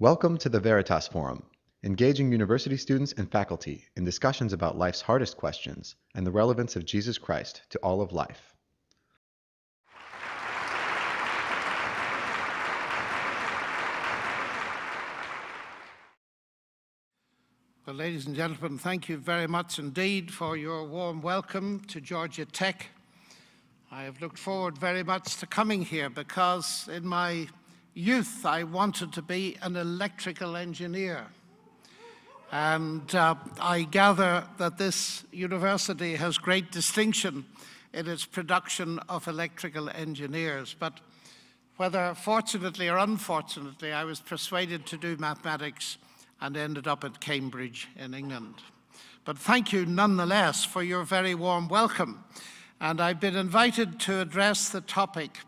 Welcome to the Veritas Forum, engaging university students and faculty in discussions about life's hardest questions and the relevance of Jesus Christ to all of life. Well, ladies and gentlemen, thank you very much indeed for your warm welcome to Georgia Tech. I have looked forward very much to coming here because in my youth I wanted to be an electrical engineer. And uh, I gather that this university has great distinction in its production of electrical engineers. But whether fortunately or unfortunately, I was persuaded to do mathematics and ended up at Cambridge in England. But thank you nonetheless for your very warm welcome. And I've been invited to address the topic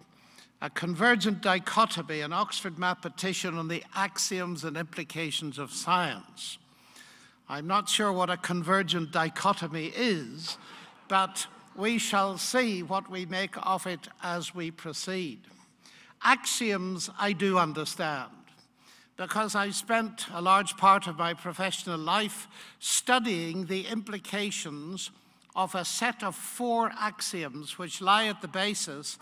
a convergent dichotomy, an Oxford mathematician on the axioms and implications of science. I'm not sure what a convergent dichotomy is, but we shall see what we make of it as we proceed. Axioms I do understand because I spent a large part of my professional life studying the implications of a set of four axioms which lie at the basis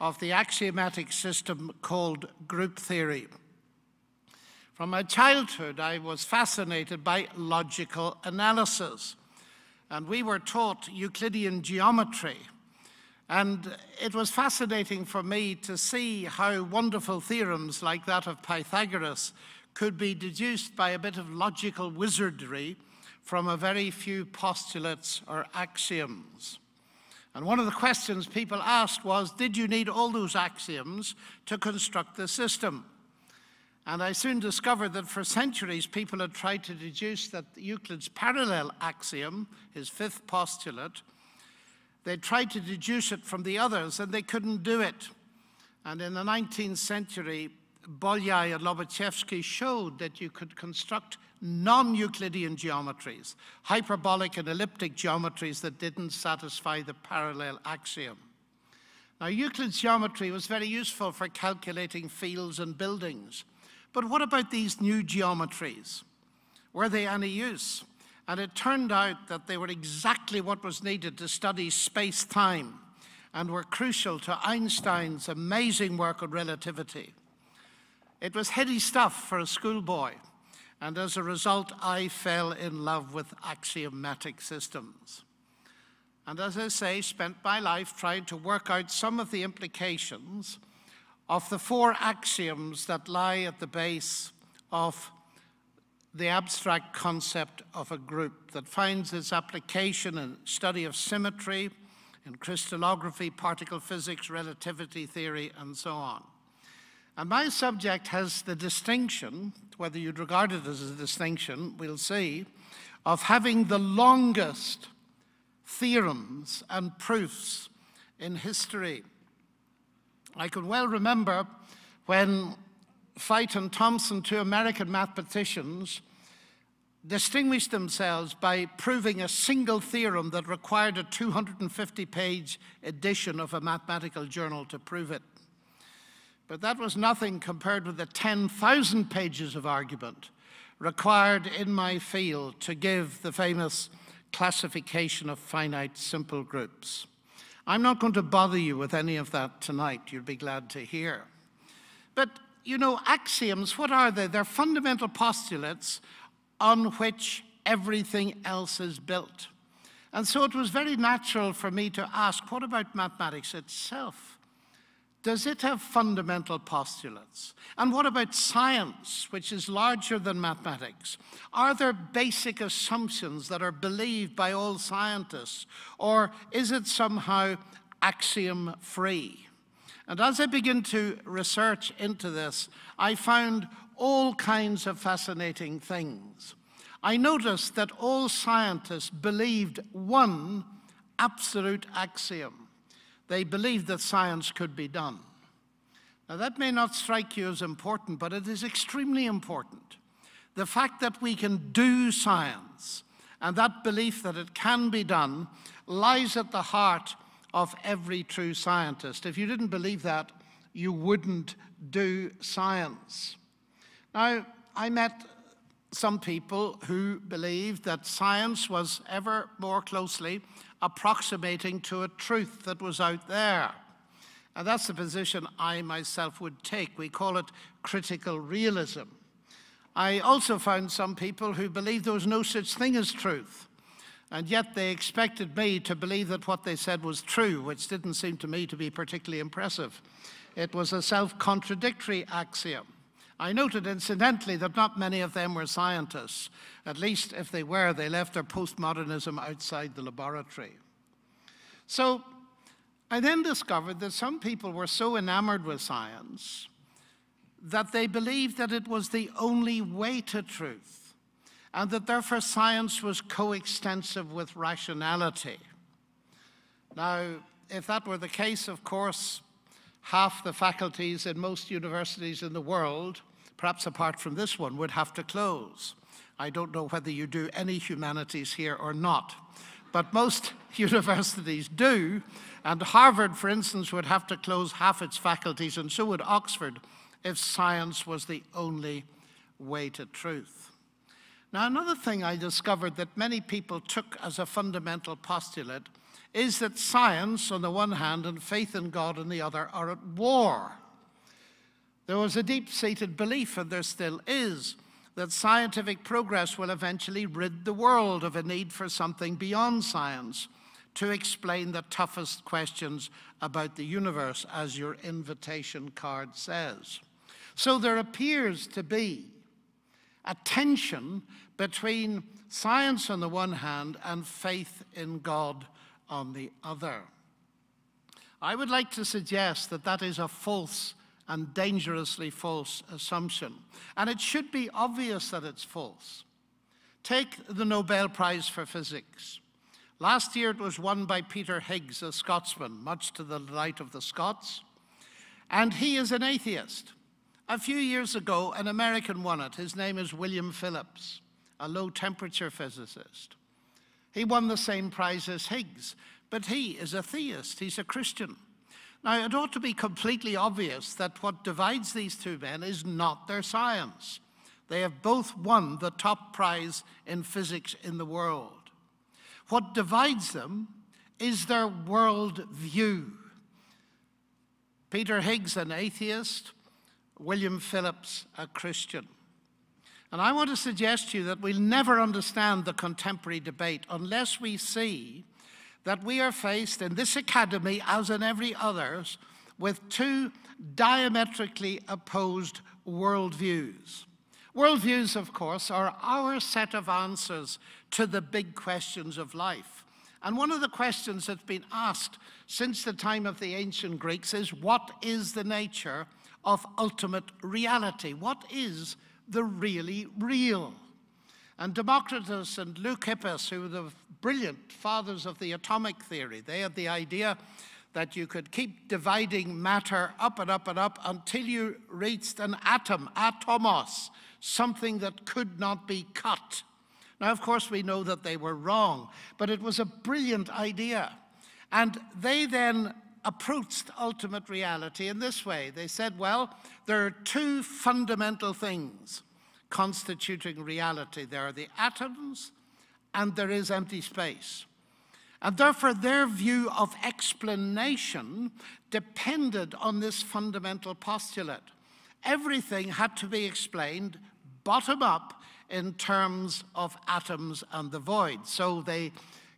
of the axiomatic system called group theory. From my childhood, I was fascinated by logical analysis, and we were taught Euclidean geometry. And it was fascinating for me to see how wonderful theorems like that of Pythagoras could be deduced by a bit of logical wizardry from a very few postulates or axioms. And one of the questions people asked was, did you need all those axioms to construct the system? And I soon discovered that for centuries people had tried to deduce that Euclid's parallel axiom, his fifth postulate, they tried to deduce it from the others and they couldn't do it. And in the 19th century, Bolyai and Lobachevsky showed that you could construct non-Euclidean geometries, hyperbolic and elliptic geometries that didn't satisfy the parallel axiom. Now, Euclid's geometry was very useful for calculating fields and buildings. But what about these new geometries? Were they any use? And it turned out that they were exactly what was needed to study space-time and were crucial to Einstein's amazing work on relativity. It was heady stuff for a schoolboy, and as a result, I fell in love with axiomatic systems. And as I say, spent my life trying to work out some of the implications of the four axioms that lie at the base of the abstract concept of a group that finds its application in study of symmetry, in crystallography, particle physics, relativity theory, and so on. And my subject has the distinction, whether you'd regard it as a distinction, we'll see, of having the longest theorems and proofs in history. I can well remember when Feit and Thompson, two American mathematicians, distinguished themselves by proving a single theorem that required a 250 page edition of a mathematical journal to prove it. But that was nothing compared with the 10,000 pages of argument required in my field to give the famous classification of finite simple groups. I'm not going to bother you with any of that tonight, you'd be glad to hear. But, you know, axioms, what are they? They're fundamental postulates on which everything else is built. And so it was very natural for me to ask, what about mathematics itself? Does it have fundamental postulates? And what about science, which is larger than mathematics? Are there basic assumptions that are believed by all scientists? Or is it somehow axiom free? And as I begin to research into this, I found all kinds of fascinating things. I noticed that all scientists believed one absolute axiom they believed that science could be done. Now, that may not strike you as important, but it is extremely important. The fact that we can do science and that belief that it can be done lies at the heart of every true scientist. If you didn't believe that, you wouldn't do science. Now, I met some people who believed that science was ever more closely approximating to a truth that was out there. And that's the position I myself would take. We call it critical realism. I also found some people who believed there was no such thing as truth. And yet they expected me to believe that what they said was true, which didn't seem to me to be particularly impressive. It was a self contradictory axiom. I noted incidentally that not many of them were scientists. At least if they were, they left their postmodernism outside the laboratory. So I then discovered that some people were so enamored with science that they believed that it was the only way to truth, and that therefore science was coextensive with rationality. Now, if that were the case, of course, half the faculties in most universities in the world, perhaps apart from this one, would have to close. I don't know whether you do any humanities here or not, but most universities do, and Harvard, for instance, would have to close half its faculties, and so would Oxford, if science was the only way to truth. Now, another thing I discovered that many people took as a fundamental postulate is that science on the one hand and faith in God on the other are at war. There was a deep seated belief, and there still is, that scientific progress will eventually rid the world of a need for something beyond science to explain the toughest questions about the universe, as your invitation card says. So there appears to be a tension between science on the one hand and faith in God on the other. I would like to suggest that that is a false and dangerously false assumption. And it should be obvious that it's false. Take the Nobel Prize for Physics. Last year it was won by Peter Higgs, a Scotsman, much to the delight of the Scots. And he is an atheist. A few years ago, an American won it. His name is William Phillips, a low temperature physicist. He won the same prize as Higgs, but he is a theist, he's a Christian. Now, it ought to be completely obvious that what divides these two men is not their science. They have both won the top prize in physics in the world. What divides them is their world view. Peter Higgs, an atheist, William Phillips, a Christian. And I want to suggest to you that we'll never understand the contemporary debate unless we see that we are faced in this academy, as in every others, with two diametrically opposed worldviews. Worldviews, of course, are our set of answers to the big questions of life. And one of the questions that's been asked since the time of the ancient Greeks is what is the nature of ultimate reality? What is the really real. And Democritus and Leucippus, who were the brilliant fathers of the atomic theory, they had the idea that you could keep dividing matter up and up and up until you reached an atom, atomos, something that could not be cut. Now, of course, we know that they were wrong, but it was a brilliant idea. And they then approached ultimate reality in this way. They said, well, there are two fundamental things constituting reality. There are the atoms and there is empty space. And therefore, their view of explanation depended on this fundamental postulate. Everything had to be explained bottom up in terms of atoms and the void. So they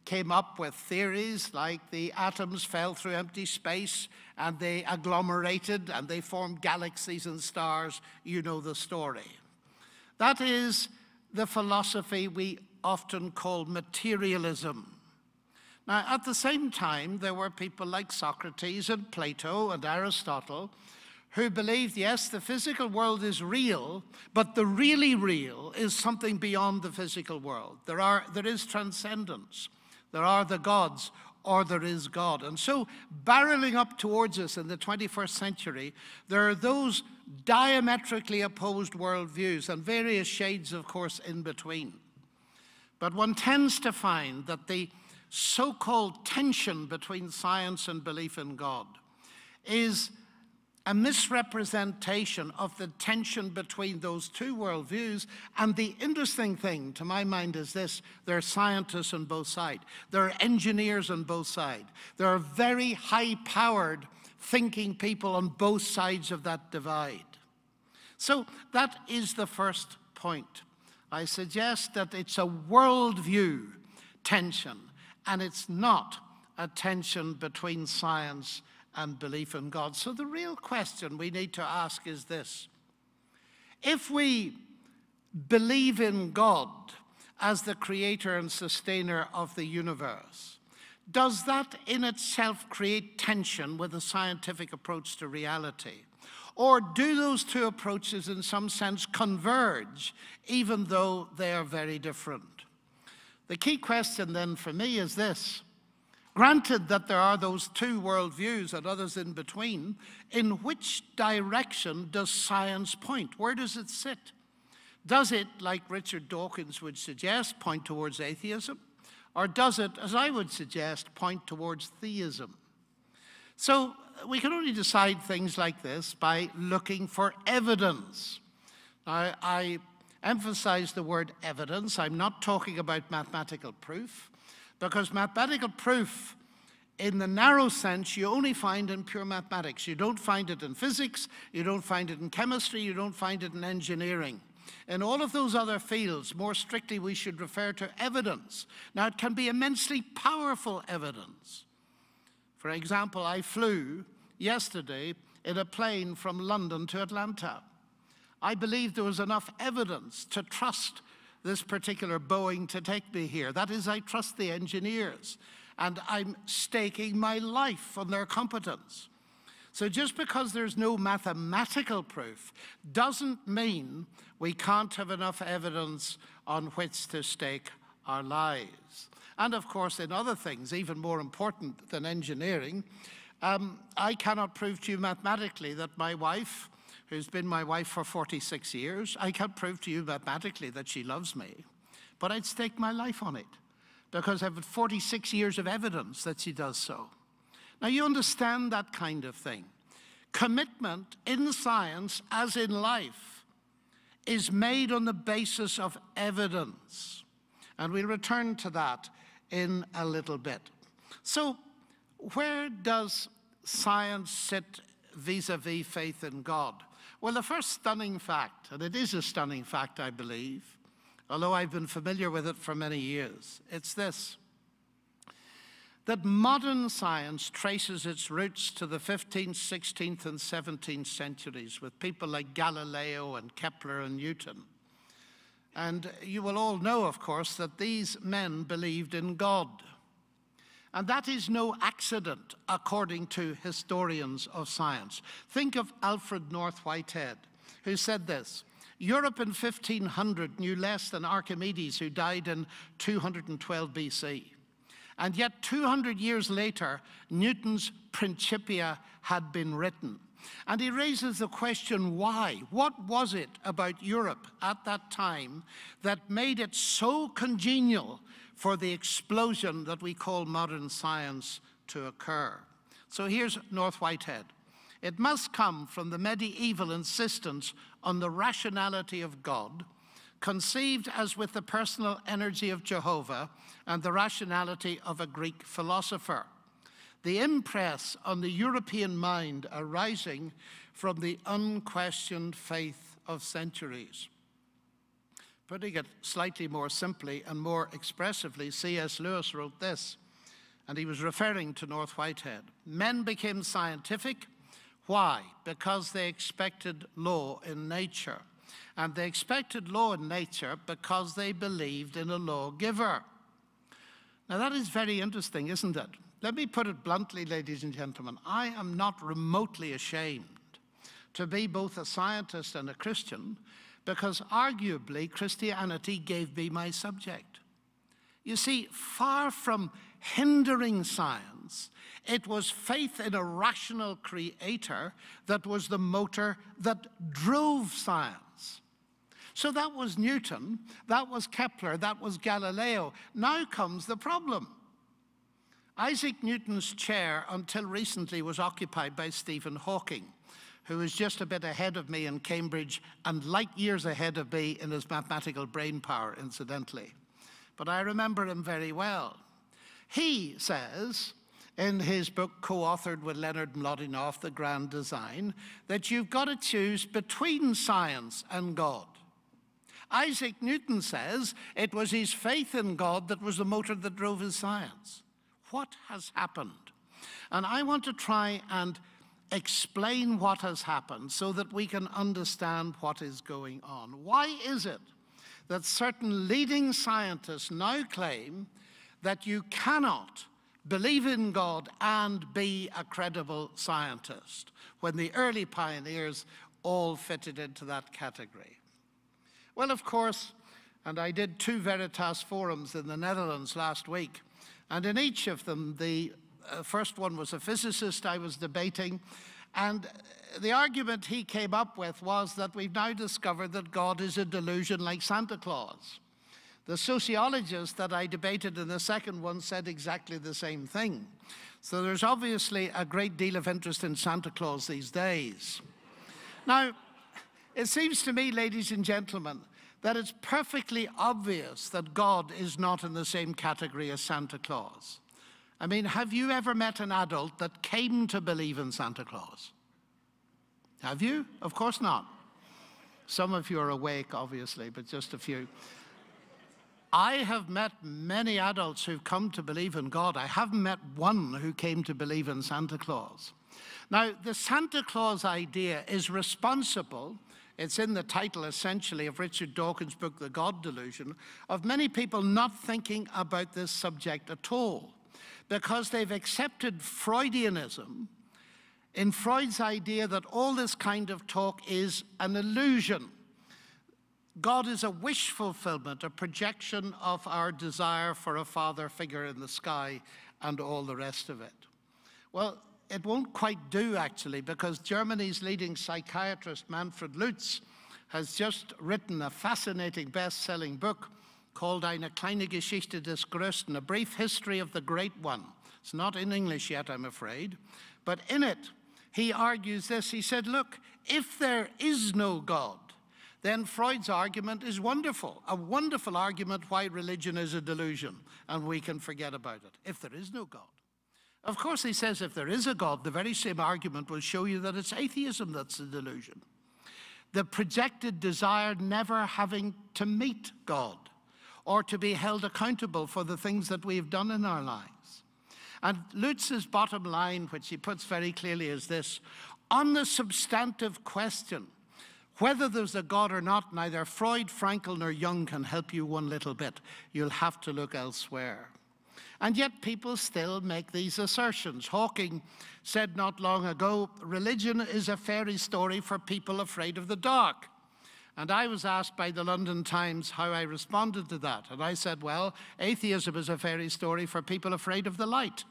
came up with theories like the atoms fell through empty space and they agglomerated and they formed galaxies and stars. You know the story. That is the philosophy we often called materialism. Now, at the same time, there were people like Socrates and Plato and Aristotle who believed, yes, the physical world is real, but the really real is something beyond the physical world. There, are, there is transcendence. There are the gods, or there is God. And so, barreling up towards us in the 21st century, there are those diametrically opposed worldviews and various shades, of course, in between. But one tends to find that the so called tension between science and belief in God is a misrepresentation of the tension between those two worldviews. And the interesting thing, to my mind, is this there are scientists on both sides, there are engineers on both sides, there are very high powered thinking people on both sides of that divide. So that is the first point. I suggest that it's a worldview tension, and it's not a tension between science and belief in God. So the real question we need to ask is this if we believe in God as the creator and sustainer of the universe, does that in itself create tension with a scientific approach to reality? Or do those two approaches, in some sense, converge, even though they are very different? The key question then for me is this Granted that there are those two worldviews and others in between, in which direction does science point? Where does it sit? Does it, like Richard Dawkins would suggest, point towards atheism? Or does it, as I would suggest, point towards theism? So we can only decide things like this by looking for evidence. Now, I emphasize the word evidence. I'm not talking about mathematical proof. Because mathematical proof, in the narrow sense, you only find in pure mathematics. You don't find it in physics, you don't find it in chemistry, you don't find it in engineering. In all of those other fields, more strictly, we should refer to evidence. Now, it can be immensely powerful evidence. For example, I flew yesterday in a plane from London to Atlanta. I believe there was enough evidence to trust this particular Boeing to take me here. That is, I trust the engineers, and I'm staking my life on their competence. So just because there's no mathematical proof doesn't mean we can't have enough evidence on which to stake our lives. And of course, in other things, even more important than engineering, um, I cannot prove to you mathematically that my wife who's been my wife for 46 years, I can't prove to you mathematically that she loves me, but I'd stake my life on it because I've 46 years of evidence that she does so. Now, you understand that kind of thing. Commitment in science, as in life, is made on the basis of evidence. And we'll return to that in a little bit. So, where does science sit vis a vis faith in God? Well, the first stunning fact, and it is a stunning fact, I believe, although I've been familiar with it for many years, it's this that modern science traces its roots to the 15th, 16th, and 17th centuries with people like Galileo and Kepler and Newton. And you will all know, of course, that these men believed in God. And that is no accident, according to historians of science. Think of Alfred North Whitehead, who said this Europe in 1500 knew less than Archimedes, who died in 212 BC. And yet, 200 years later, Newton's Principia had been written. And he raises the question why? What was it about Europe at that time that made it so congenial for the explosion that we call modern science to occur. So here's North Whitehead. It must come from the medieval insistence on the rationality of God, conceived as with the personal energy of Jehovah and the rationality of a Greek philosopher. The impress on the European mind arising from the unquestioned faith of centuries. Putting it slightly more simply and more expressively, C.S. Lewis wrote this, and he was referring to North Whitehead. Men became scientific. Why? Because they expected law in nature. And they expected law in nature because they believed in a lawgiver. Now, that is very interesting, isn't it? Let me put it bluntly, ladies and gentlemen. I am not remotely ashamed to be both a scientist and a Christian because arguably Christianity gave me my subject. You see, far from hindering science, it was faith in a rational creator that was the motor that drove science. So that was Newton, that was Kepler, that was Galileo. Now comes the problem. Isaac Newton's chair, until recently, was occupied by Stephen Hawking who is just a bit ahead of me in Cambridge and light years ahead of me in his mathematical brain power, incidentally. But I remember him very well. He says, in his book, co authored with Leonard Mlodinow, The Grand Design, that you've got to choose between science and God. Isaac Newton says it was his faith in God that was the motor that drove his science. What has happened? And I want to try and explain what has happened so that we can understand what is going on. Why is it that certain leading scientists now claim that you cannot believe in God and be a credible scientist when the early pioneers all fitted into that category? Well, of course, and I did two Veritas forums in the Netherlands last week, and in each of them, the uh, first one was a physicist I was debating, and the argument he came up with was that we've now discovered that God is a delusion like Santa Claus. The sociologist that I debated in the second one said exactly the same thing. So there's obviously a great deal of interest in Santa Claus these days. Now, it seems to me, ladies and gentlemen, that it's perfectly obvious that God is not in the same category as Santa Claus. I mean, have you ever met an adult that came to believe in Santa Claus? Have you? Of course not. Some of you are awake, obviously, but just a few. I have met many adults who've come to believe in God. I haven't met one who came to believe in Santa Claus. Now, the Santa Claus idea is responsible it's in the title, essentially, of Richard Dawkins' book, The God Delusion, of many people not thinking about this subject at all because they've accepted Freudianism in Freud's idea that all this kind of talk is an illusion. God is a wish fulfillment, a projection of our desire for a father figure in the sky and all the rest of it. Well, it won't quite do, actually, because Germany's leading psychiatrist, Manfred Lutz, has just written a fascinating best selling book called Eine kleine Geschichte des Größten, a brief history of the great one. It's not in English yet, I'm afraid. But in it, he argues this. He said, Look, if there is no God, then Freud's argument is wonderful, a wonderful argument why religion is a delusion, and we can forget about it, if there is no God. Of course, he says if there is a God, the very same argument will show you that it's atheism that's the delusion. The projected desire never having to meet God or to be held accountable for the things that we've done in our lives. And Lutz's bottom line, which he puts very clearly, is this on the substantive question, whether there's a God or not, neither Freud, Frankl, nor Jung can help you one little bit. You'll have to look elsewhere. And yet people still make these assertions. Hawking said not long ago, religion is a fairy story for people afraid of the dark. And I was asked by the London Times how I responded to that. And I said, well, atheism is a fairy story for people afraid of the light.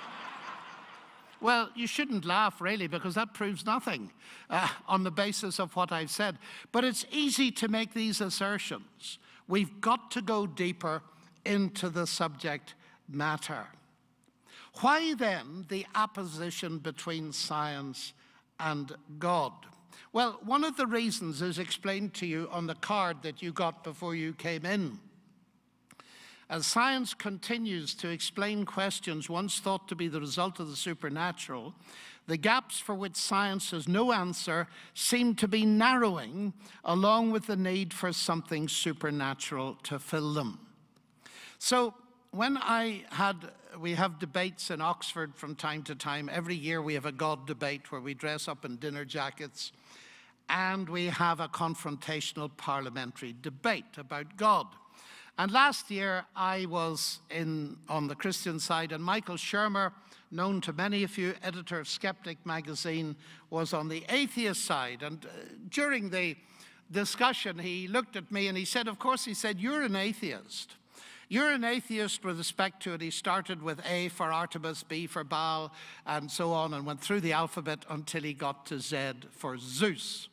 well, you shouldn't laugh, really, because that proves nothing uh, on the basis of what I've said. But it's easy to make these assertions. We've got to go deeper into the subject matter. Why then the opposition between science and God? Well, one of the reasons is explained to you on the card that you got before you came in. As science continues to explain questions once thought to be the result of the supernatural, the gaps for which science has no answer seem to be narrowing, along with the need for something supernatural to fill them. So when I had, we have debates in Oxford from time to time. Every year we have a God debate where we dress up in dinner jackets and we have a confrontational parliamentary debate about God. And last year I was in, on the Christian side and Michael Shermer, known to many of you, editor of Skeptic magazine, was on the atheist side. And uh, during the discussion, he looked at me and he said, of course, he said, you're an atheist. You're an atheist with respect to it. He started with A for Artemis, B for Baal, and so on, and went through the alphabet until he got to Z for Zeus.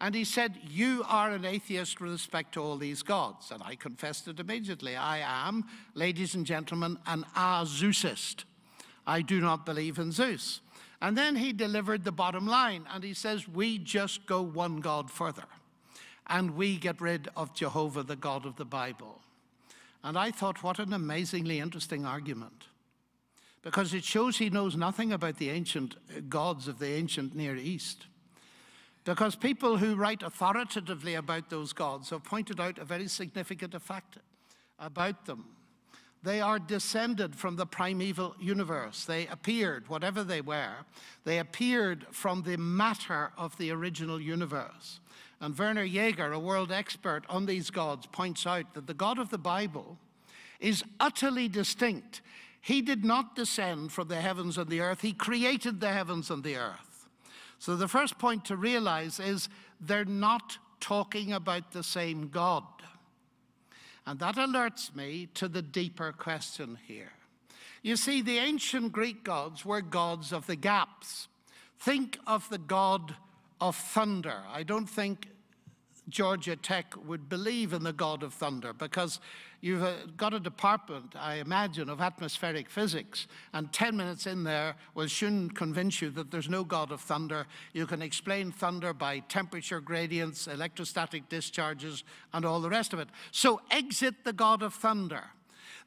And he said, You are an atheist with respect to all these gods. And I confessed it immediately. I am, ladies and gentlemen, an Zeusist. I do not believe in Zeus. And then he delivered the bottom line, and he says, We just go one God further, and we get rid of Jehovah, the God of the Bible. And I thought, what an amazingly interesting argument. Because it shows he knows nothing about the ancient uh, gods of the ancient Near East. Because people who write authoritatively about those gods have pointed out a very significant fact about them. They are descended from the primeval universe. They appeared, whatever they were, they appeared from the matter of the original universe. And Werner Jaeger, a world expert on these gods, points out that the God of the Bible is utterly distinct. He did not descend from the heavens and the earth, He created the heavens and the earth. So the first point to realize is they're not talking about the same God. And that alerts me to the deeper question here. You see, the ancient Greek gods were gods of the gaps. Think of the god of thunder. I don't think Georgia Tech would believe in the God of thunder because you've uh, got a department, I imagine, of atmospheric physics, and 10 minutes in there will soon convince you that there's no God of thunder. You can explain thunder by temperature gradients, electrostatic discharges, and all the rest of it. So exit the God of thunder.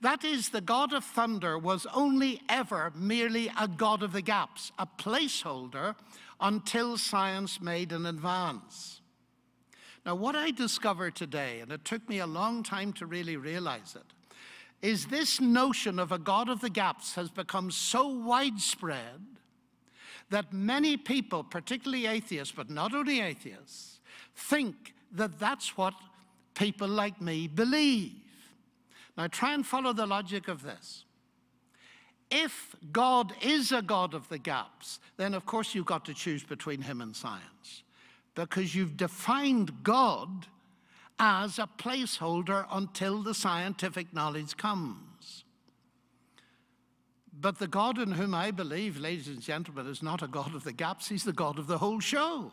That is, the God of thunder was only ever merely a God of the gaps, a placeholder until science made an advance. Now, what I discovered today, and it took me a long time to really realize it, is this notion of a God of the gaps has become so widespread that many people, particularly atheists, but not only atheists, think that that's what people like me believe. Now, try and follow the logic of this. If God is a God of the gaps, then of course you've got to choose between him and science because you've defined God as a placeholder until the scientific knowledge comes. But the God in whom I believe, ladies and gentlemen, is not a God of the gaps, he's the God of the whole show.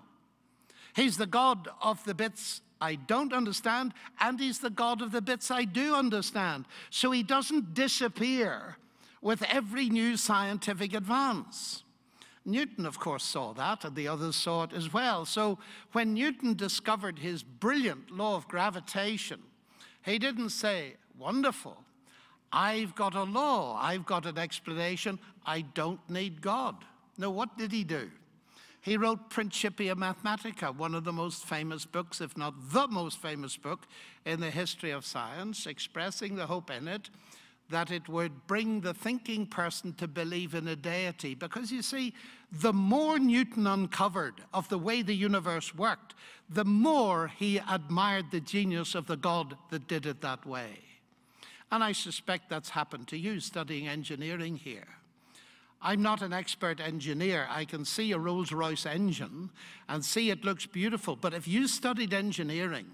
He's the God of the bits I don't understand, and he's the God of the bits I do understand. So he doesn't disappear with every new scientific advance. Newton, of course, saw that, and the others saw it as well. So when Newton discovered his brilliant law of gravitation, he didn't say, Wonderful, I've got a law, I've got an explanation, I don't need God. No, what did he do? He wrote Principia Mathematica, one of the most famous books, if not the most famous book in the history of science, expressing the hope in it that it would bring the thinking person to believe in a deity. Because you see, the more Newton uncovered of the way the universe worked, the more he admired the genius of the God that did it that way. And I suspect that's happened to you studying engineering here. I'm not an expert engineer. I can see a Rolls Royce engine and see it looks beautiful. But if you studied engineering,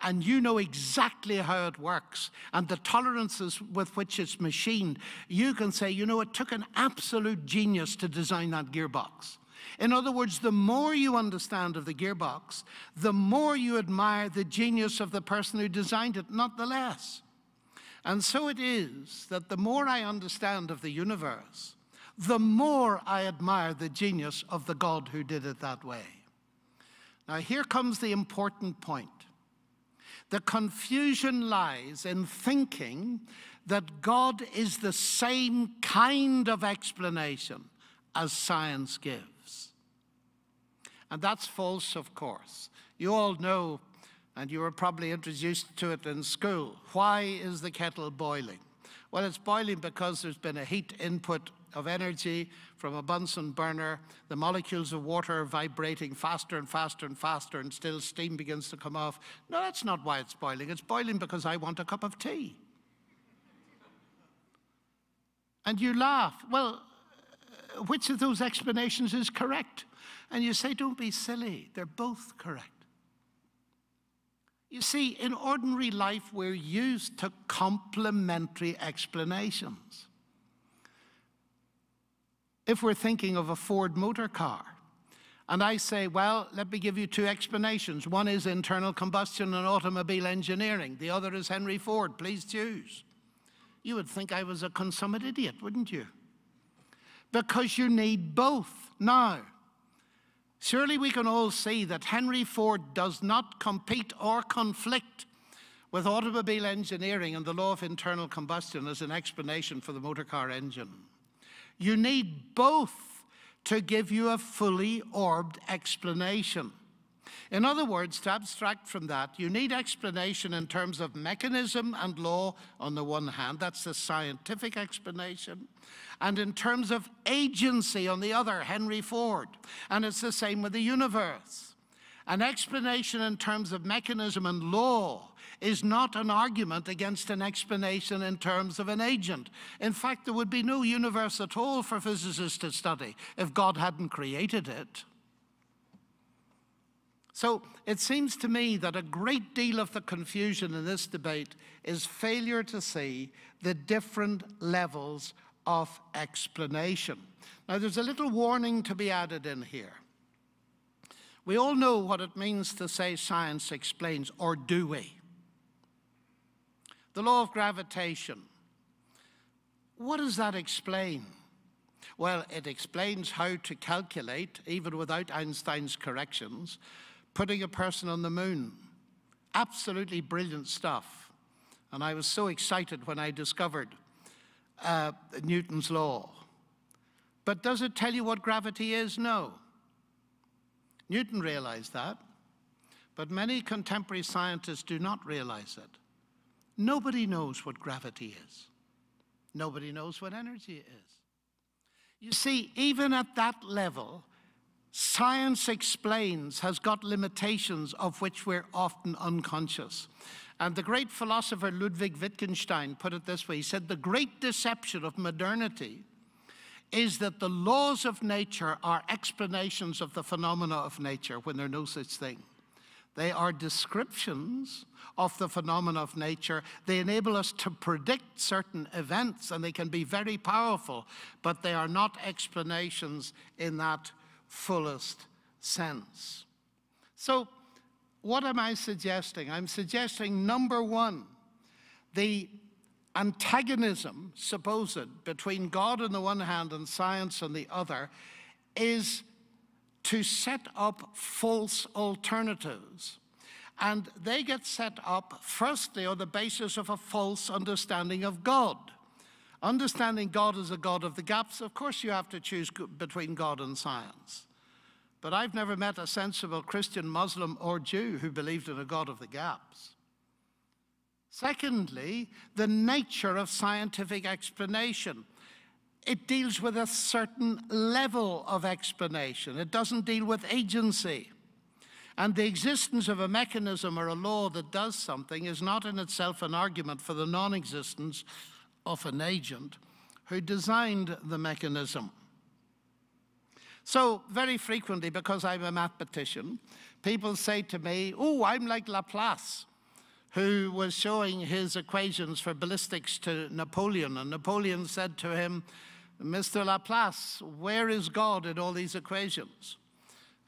and you know exactly how it works and the tolerances with which it's machined, you can say, you know, it took an absolute genius to design that gearbox. In other words, the more you understand of the gearbox, the more you admire the genius of the person who designed it, not the less. And so it is that the more I understand of the universe, the more I admire the genius of the God who did it that way. Now, here comes the important point. The confusion lies in thinking that God is the same kind of explanation as science gives. And that's false, of course. You all know, and you were probably introduced to it in school, why is the kettle boiling? Well, it's boiling because there's been a heat input of energy from a Bunsen burner, the molecules of water are vibrating faster and faster and faster, and still steam begins to come off. No, that's not why it's boiling. It's boiling because I want a cup of tea. And you laugh. Well, which of those explanations is correct? And you say, don't be silly. They're both correct. You see, in ordinary life, we're used to complementary explanations if we're thinking of a Ford motor car, and I say, well, let me give you two explanations. One is internal combustion and automobile engineering. The other is Henry Ford. Please choose. You would think I was a consummate idiot, wouldn't you? because you need both. Now, surely we can all see that Henry Ford does not compete or conflict with automobile engineering and the law of internal combustion as an explanation for the motor car engine. You need both to give you a fully orbed explanation. In other words, to abstract from that, you need explanation in terms of mechanism and law on the one hand, that's the scientific explanation, and in terms of agency on the other, Henry Ford. And it's the same with the universe. An explanation in terms of mechanism and law is not an argument against an explanation in terms of an agent. In fact, there would be no universe at all for physicists to study if God hadn't created it. So it seems to me that a great deal of the confusion in this debate is failure to see the different levels of explanation. Now, there's a little warning to be added in here. We all know what it means to say science explains, or do we? The law of gravitation. What does that explain? Well, it explains how to calculate, even without Einstein's corrections, putting a person on the moon. Absolutely brilliant stuff. And I was so excited when I discovered uh, Newton's law. But does it tell you what gravity is? No. Newton realized that, but many contemporary scientists do not realize it. Nobody knows what gravity is. Nobody knows what energy is. You see, even at that level, Science explains has got limitations of which we're often unconscious. And the great philosopher Ludwig Wittgenstein put it this way he said, The great deception of modernity is that the laws of nature are explanations of the phenomena of nature when there are no such thing. They are descriptions of the phenomena of nature. They enable us to predict certain events and they can be very powerful, but they are not explanations in that fullest sense. So, what am I suggesting? I'm suggesting number one, the antagonism supposed between God on the one hand and science on the other is to set up false alternatives. And they get set up, firstly, on the basis of a false understanding of God. Understanding God as a God of the gaps, of course you have to choose between God and science. But I've never met a sensible Christian, Muslim, or Jew who believed in a God of the gaps. Secondly, the nature of scientific explanation. It deals with a certain level of explanation. It doesn't deal with agency. And the existence of a mechanism or a law that does something is not in itself an argument for the non existence of an agent who designed the mechanism. So, very frequently, because I'm a mathematician, people say to me, Oh, I'm like Laplace, who was showing his equations for ballistics to Napoleon. And Napoleon said to him, Mr. Laplace, where is God in all these equations?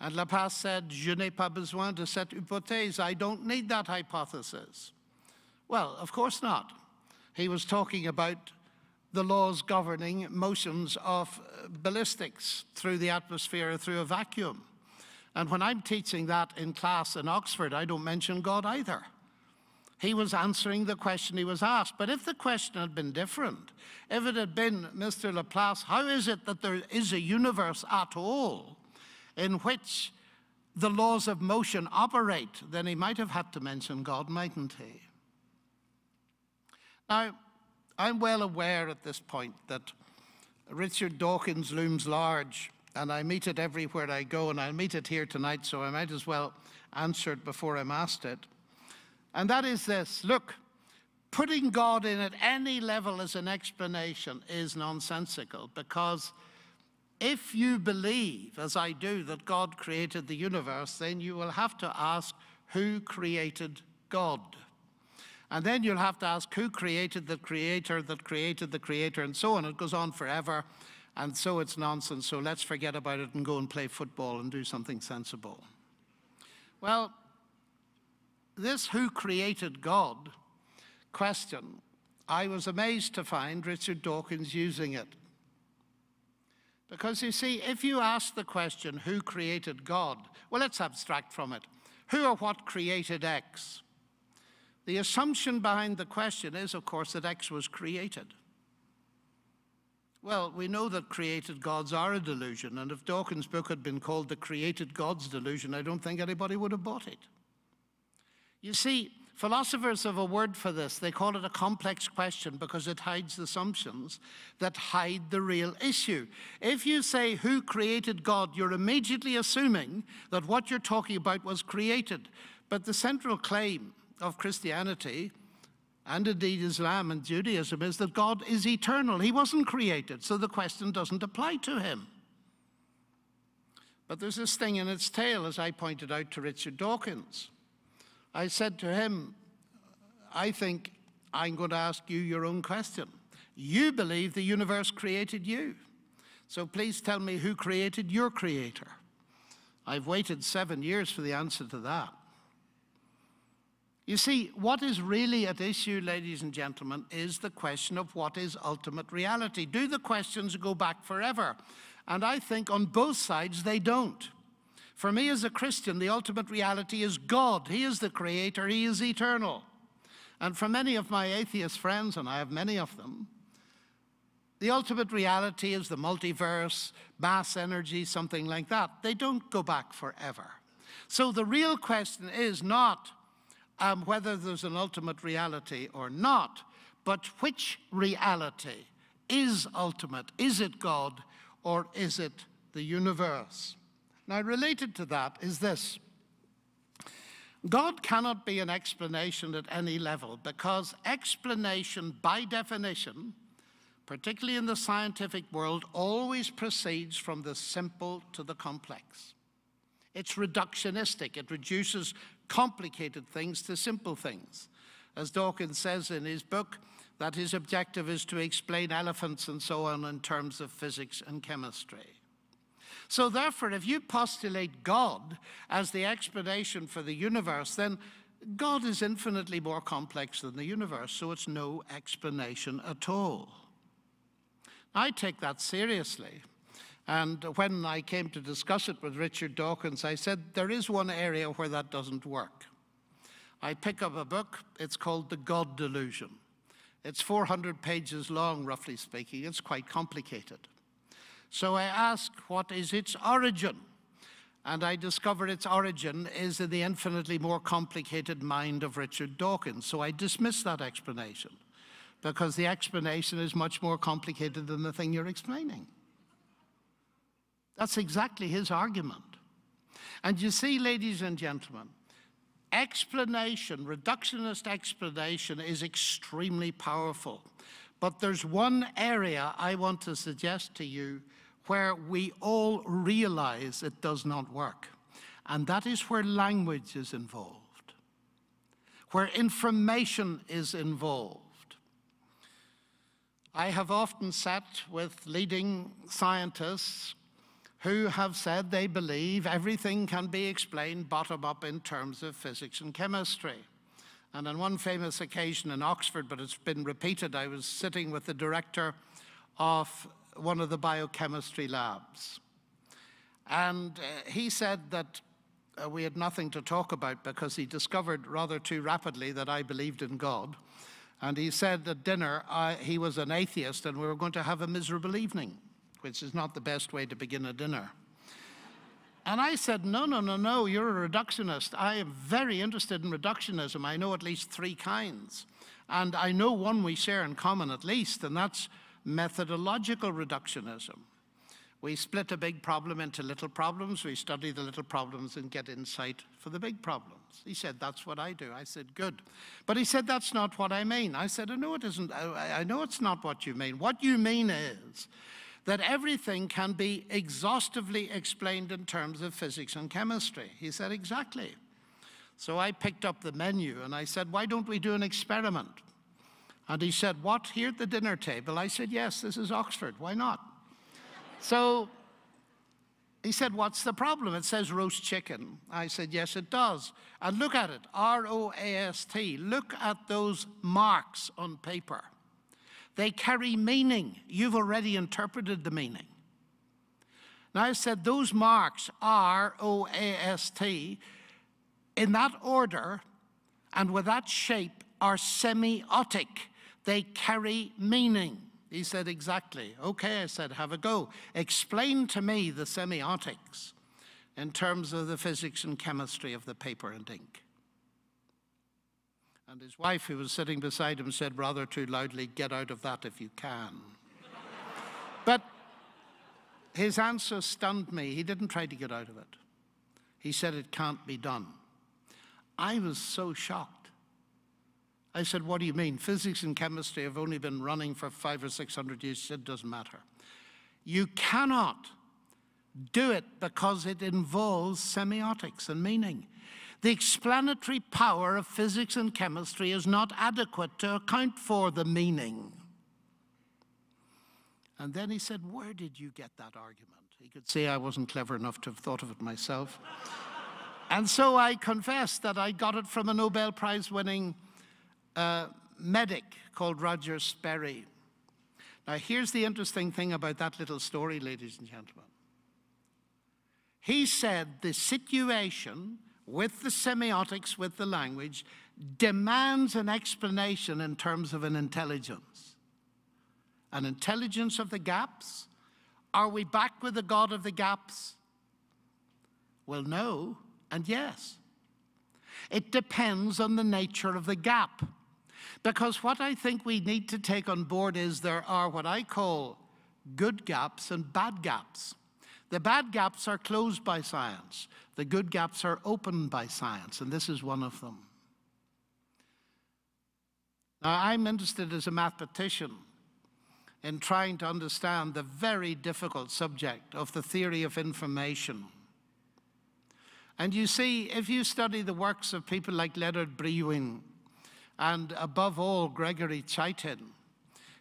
And Laplace said, Je n'ai pas besoin de cette hypothèse. I don't need that hypothesis. Well, of course not. He was talking about the laws governing motions of uh, ballistics through the atmosphere or through a vacuum. And when I'm teaching that in class in Oxford, I don't mention God either. He was answering the question he was asked. But if the question had been different, if it had been, Mr. Laplace, how is it that there is a universe at all in which the laws of motion operate, then he might have had to mention God, mightn't he? Now, I'm well aware at this point that Richard Dawkins looms large, and I meet it everywhere I go, and I'll meet it here tonight, so I might as well answer it before I'm asked it. And that is this look, putting God in at any level as an explanation is nonsensical because if you believe, as I do, that God created the universe, then you will have to ask who created God. And then you'll have to ask who created the creator that created the creator, and so on. It goes on forever. And so it's nonsense. So let's forget about it and go and play football and do something sensible. Well, this who created God question, I was amazed to find Richard Dawkins using it. Because you see, if you ask the question, who created God? Well, let's abstract from it. Who or what created X? The assumption behind the question is, of course, that X was created. Well, we know that created gods are a delusion, and if Dawkins' book had been called The Created Gods Delusion, I don't think anybody would have bought it. You see, philosophers have a word for this. They call it a complex question because it hides assumptions that hide the real issue. If you say, Who created God? you're immediately assuming that what you're talking about was created. But the central claim of Christianity and indeed Islam and Judaism is that God is eternal. He wasn't created, so the question doesn't apply to him. But there's this thing in its tail, as I pointed out to Richard Dawkins. I said to him, I think I'm going to ask you your own question. You believe the universe created you. So please tell me who created your creator. I've waited seven years for the answer to that. You see, what is really at issue, ladies and gentlemen, is the question of what is ultimate reality. Do the questions go back forever? And I think on both sides they don't. For me as a Christian, the ultimate reality is God. He is the creator, He is eternal. And for many of my atheist friends, and I have many of them, the ultimate reality is the multiverse, mass energy, something like that. They don't go back forever. So the real question is not um, whether there's an ultimate reality or not, but which reality is ultimate? Is it God or is it the universe? Now, related to that is this. God cannot be an explanation at any level because explanation, by definition, particularly in the scientific world, always proceeds from the simple to the complex. It's reductionistic. It reduces complicated things to simple things. As Dawkins says in his book, that his objective is to explain elephants and so on in terms of physics and chemistry. So therefore, if you postulate God as the explanation for the universe, then God is infinitely more complex than the universe, so it's no explanation at all. I take that seriously. And when I came to discuss it with Richard Dawkins, I said, there is one area where that doesn't work. I pick up a book, it's called The God Delusion. It's 400 pages long, roughly speaking. It's quite complicated. So I ask, what is its origin? And I discover its origin is in the infinitely more complicated mind of Richard Dawkins. So I dismiss that explanation because the explanation is much more complicated than the thing you're explaining. That's exactly his argument. And you see, ladies and gentlemen, explanation, reductionist explanation is extremely powerful. But there's one area I want to suggest to you where we all realize it does not work. And that is where language is involved, where information is involved. I have often sat with leading scientists, who have said they believe everything can be explained bottom up in terms of physics and chemistry. And on one famous occasion in Oxford, but it's been repeated, I was sitting with the director of one of the biochemistry labs. And uh, he said that uh, we had nothing to talk about because he discovered rather too rapidly that I believed in God. And he said at dinner uh, he was an atheist and we were going to have a miserable evening which is not the best way to begin a dinner. And I said, no, no, no, no, you're a reductionist. I am very interested in reductionism. I know at least three kinds. And I know one we share in common at least, and that's methodological reductionism. We split a big problem into little problems. We study the little problems and get insight for the big problems. He said, that's what I do. I said, good. But he said, that's not what I mean. I said, I know it isn't. I, I know it's not what you mean. What you mean is that everything can be exhaustively explained in terms of physics and chemistry. He said, exactly. So I picked up the menu and I said, why don't we do an experiment? And he said, what, here at the dinner table? I said, yes, this is Oxford, why not? so he said, what's the problem? It says roast chicken. I said, yes, it does. And look at it, R-O-A-S-T. Look at those marks on paper. They carry meaning. You've already interpreted the meaning. Now I said those marks, R O A S T, in that order and with that shape are semiotic. They carry meaning. He said, Exactly. Okay, I said, have a go. Explain to me the semiotics in terms of the physics and chemistry of the paper and ink. And his wife, who was sitting beside him, said rather too loudly, Get out of that if you can. but his answer stunned me. He didn't try to get out of it. He said, It can't be done. I was so shocked. I said, What do you mean? Physics and chemistry have only been running for five or six hundred years. It doesn't matter. You cannot do it because it involves semiotics and meaning. The explanatory power of physics and chemistry is not adequate to account for the meaning. And then he said, Where did you get that argument? He could say I wasn't clever enough to have thought of it myself. and so I confessed that I got it from a Nobel Prize winning uh, medic called Roger Sperry. Now, here's the interesting thing about that little story, ladies and gentlemen. He said the situation with the semiotics, with the language, demands an explanation in terms of an intelligence. An intelligence of the gaps? Are we back with the God of the gaps? Well, no, and yes. It depends on the nature of the gap. Because what I think we need to take on board is there are what I call good gaps and bad gaps. The bad gaps are closed by science. The good gaps are opened by science, and this is one of them. Now, I'm interested as a mathematician in trying to understand the very difficult subject of the theory of information. And you see, if you study the works of people like Leonard Brillouin and above all, Gregory Chaitin,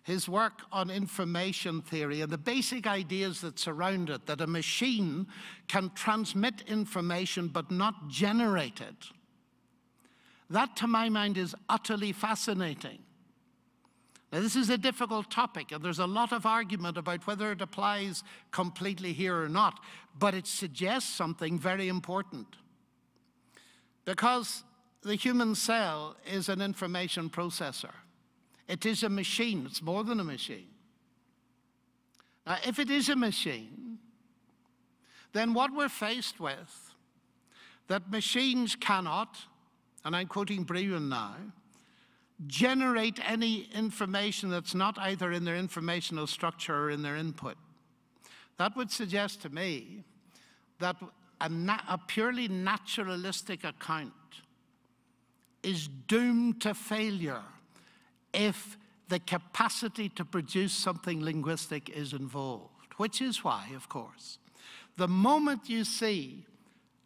his work on information theory and the basic ideas that surround it, that a machine can transmit information but not generate it. That, to my mind, is utterly fascinating. Now, this is a difficult topic, and there's a lot of argument about whether it applies completely here or not, but it suggests something very important. Because the human cell is an information processor. It is a machine, it's more than a machine. Now, if it is a machine, then what we're faced with, that machines cannot, and I'm quoting Brillouin now, generate any information that's not either in their informational structure or in their input. That would suggest to me that a, a purely naturalistic account is doomed to failure if the capacity to produce something linguistic is involved, which is why, of course, the moment you see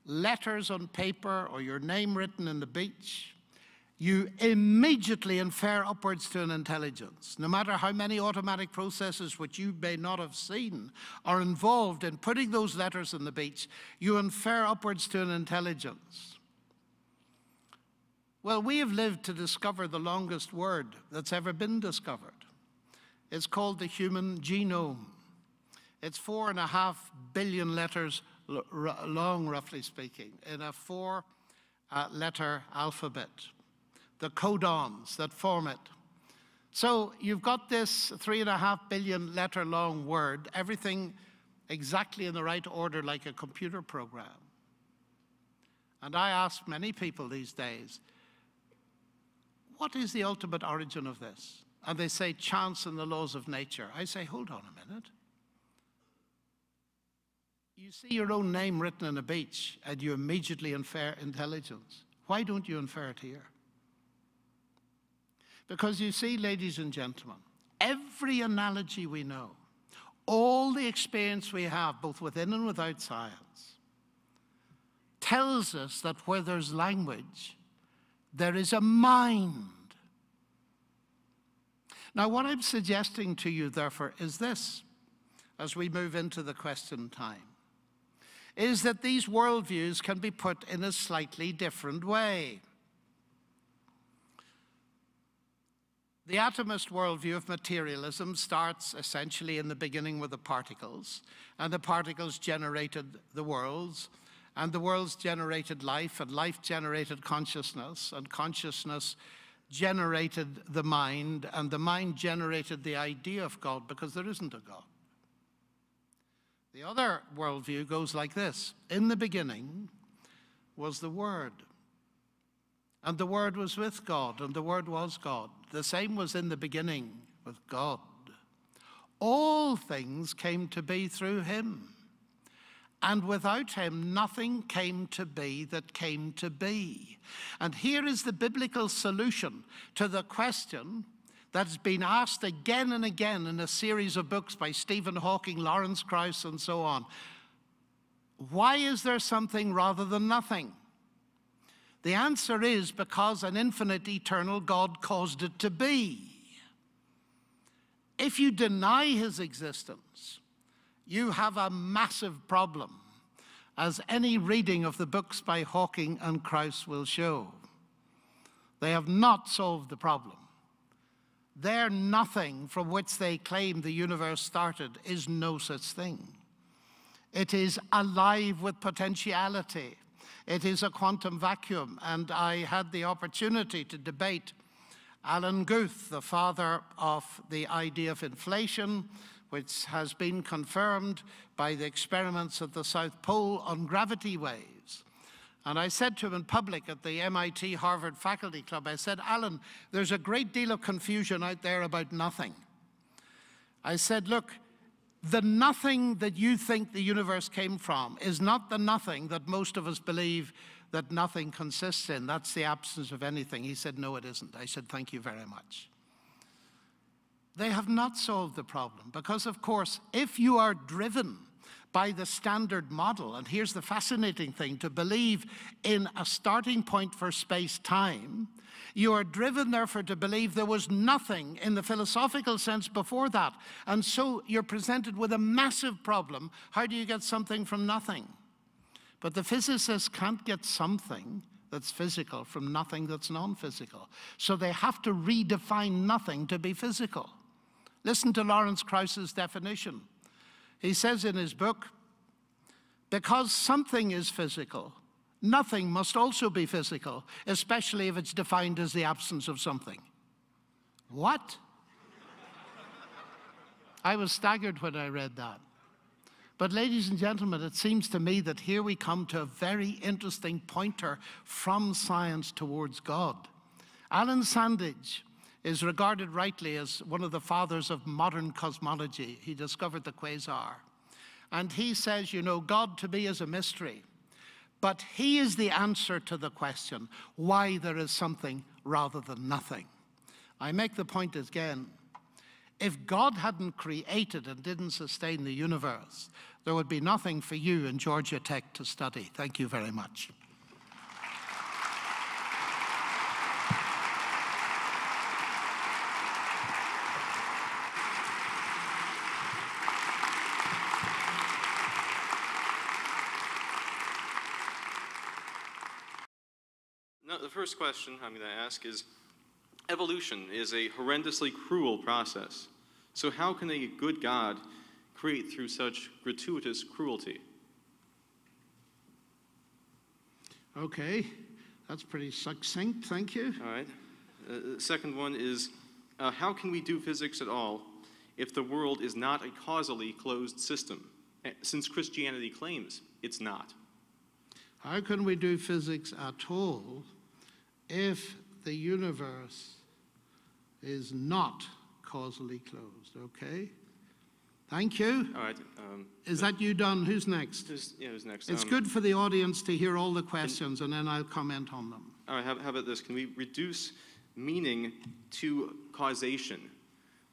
letters on paper or your name written in the beach, you immediately infer upwards to an intelligence. No matter how many automatic processes which you may not have seen are involved in putting those letters in the beach, you infer upwards to an intelligence. Well, we have lived to discover the longest word that's ever been discovered. It's called the human genome. It's four and a half billion letters long, roughly speaking, in a four uh, letter alphabet. The codons that form it. So you've got this three and a half billion letter long word, everything exactly in the right order like a computer program. And I ask many people these days, what is the ultimate origin of this? And they say chance and the laws of nature. I say, hold on a minute. You see your own name written on a beach and you immediately infer intelligence. Why don't you infer it here? Because you see, ladies and gentlemen, every analogy we know, all the experience we have, both within and without science, tells us that where there's language, there is a mind. Now, what I'm suggesting to you, therefore, is this as we move into the question time is that these worldviews can be put in a slightly different way. The atomist worldview of materialism starts essentially in the beginning with the particles, and the particles generated the worlds, and the worlds generated life, and life generated consciousness, and consciousness generated the mind, and the mind generated the idea of God because there isn't a God. The other worldview goes like this In the beginning was the Word, and the Word was with God, and the Word was God. The same was in the beginning with God. All things came to be through Him. And without him, nothing came to be that came to be. And here is the biblical solution to the question that's been asked again and again in a series of books by Stephen Hawking, Lawrence Krauss, and so on. Why is there something rather than nothing? The answer is because an infinite, eternal God caused it to be. If you deny his existence, you have a massive problem, as any reading of the books by Hawking and Krauss will show. They have not solved the problem. Their nothing from which they claim the universe started is no such thing. It is alive with potentiality. It is a quantum vacuum. And I had the opportunity to debate Alan Guth, the father of the idea of inflation, which has been confirmed by the experiments at the South Pole on gravity waves. And I said to him in public at the MIT Harvard Faculty Club, I said, Alan, there's a great deal of confusion out there about nothing. I said, look, the nothing that you think the universe came from is not the nothing that most of us believe that nothing consists in. That's the absence of anything. He said, no, it isn't. I said, thank you very much. They have not solved the problem because, of course, if you are driven by the standard model, and here's the fascinating thing to believe in a starting point for space time, you are driven, therefore, to believe there was nothing in the philosophical sense before that. And so you're presented with a massive problem. How do you get something from nothing? But the physicists can't get something that's physical from nothing that's non physical. So they have to redefine nothing to be physical. Listen to Lawrence Krauss's definition. He says in his book, because something is physical, nothing must also be physical, especially if it's defined as the absence of something. What? I was staggered when I read that. But, ladies and gentlemen, it seems to me that here we come to a very interesting pointer from science towards God. Alan Sandage is regarded rightly as one of the fathers of modern cosmology. He discovered the quasar. And he says, you know, God to me is a mystery. But he is the answer to the question why there is something rather than nothing. I make the point again if God hadn't created and didn't sustain the universe, there would be nothing for you in Georgia Tech to study. Thank you very much. First question I'm going to ask is evolution is a horrendously cruel process. So, how can a good God create through such gratuitous cruelty? Okay, that's pretty succinct. Thank you. All right. Uh, second one is uh, how can we do physics at all if the world is not a causally closed system, eh, since Christianity claims it's not? How can we do physics at all if the universe is not causally closed, okay? Thank you. All right. Um, is that you done? Who's next? Who's, yeah, who's next? It's um, good for the audience to hear all the questions can, and then I'll comment on them. All right, how, how about this? Can we reduce meaning to causation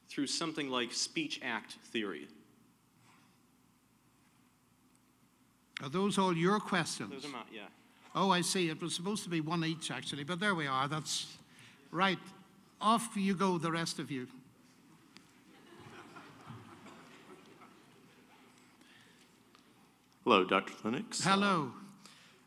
through something like speech act theory? Are those all your questions? Those are my, yeah. Oh, I see. It was supposed to be one each, actually, but there we are. That's right. Off you go, the rest of you. Hello, Dr. Lennox. Hello.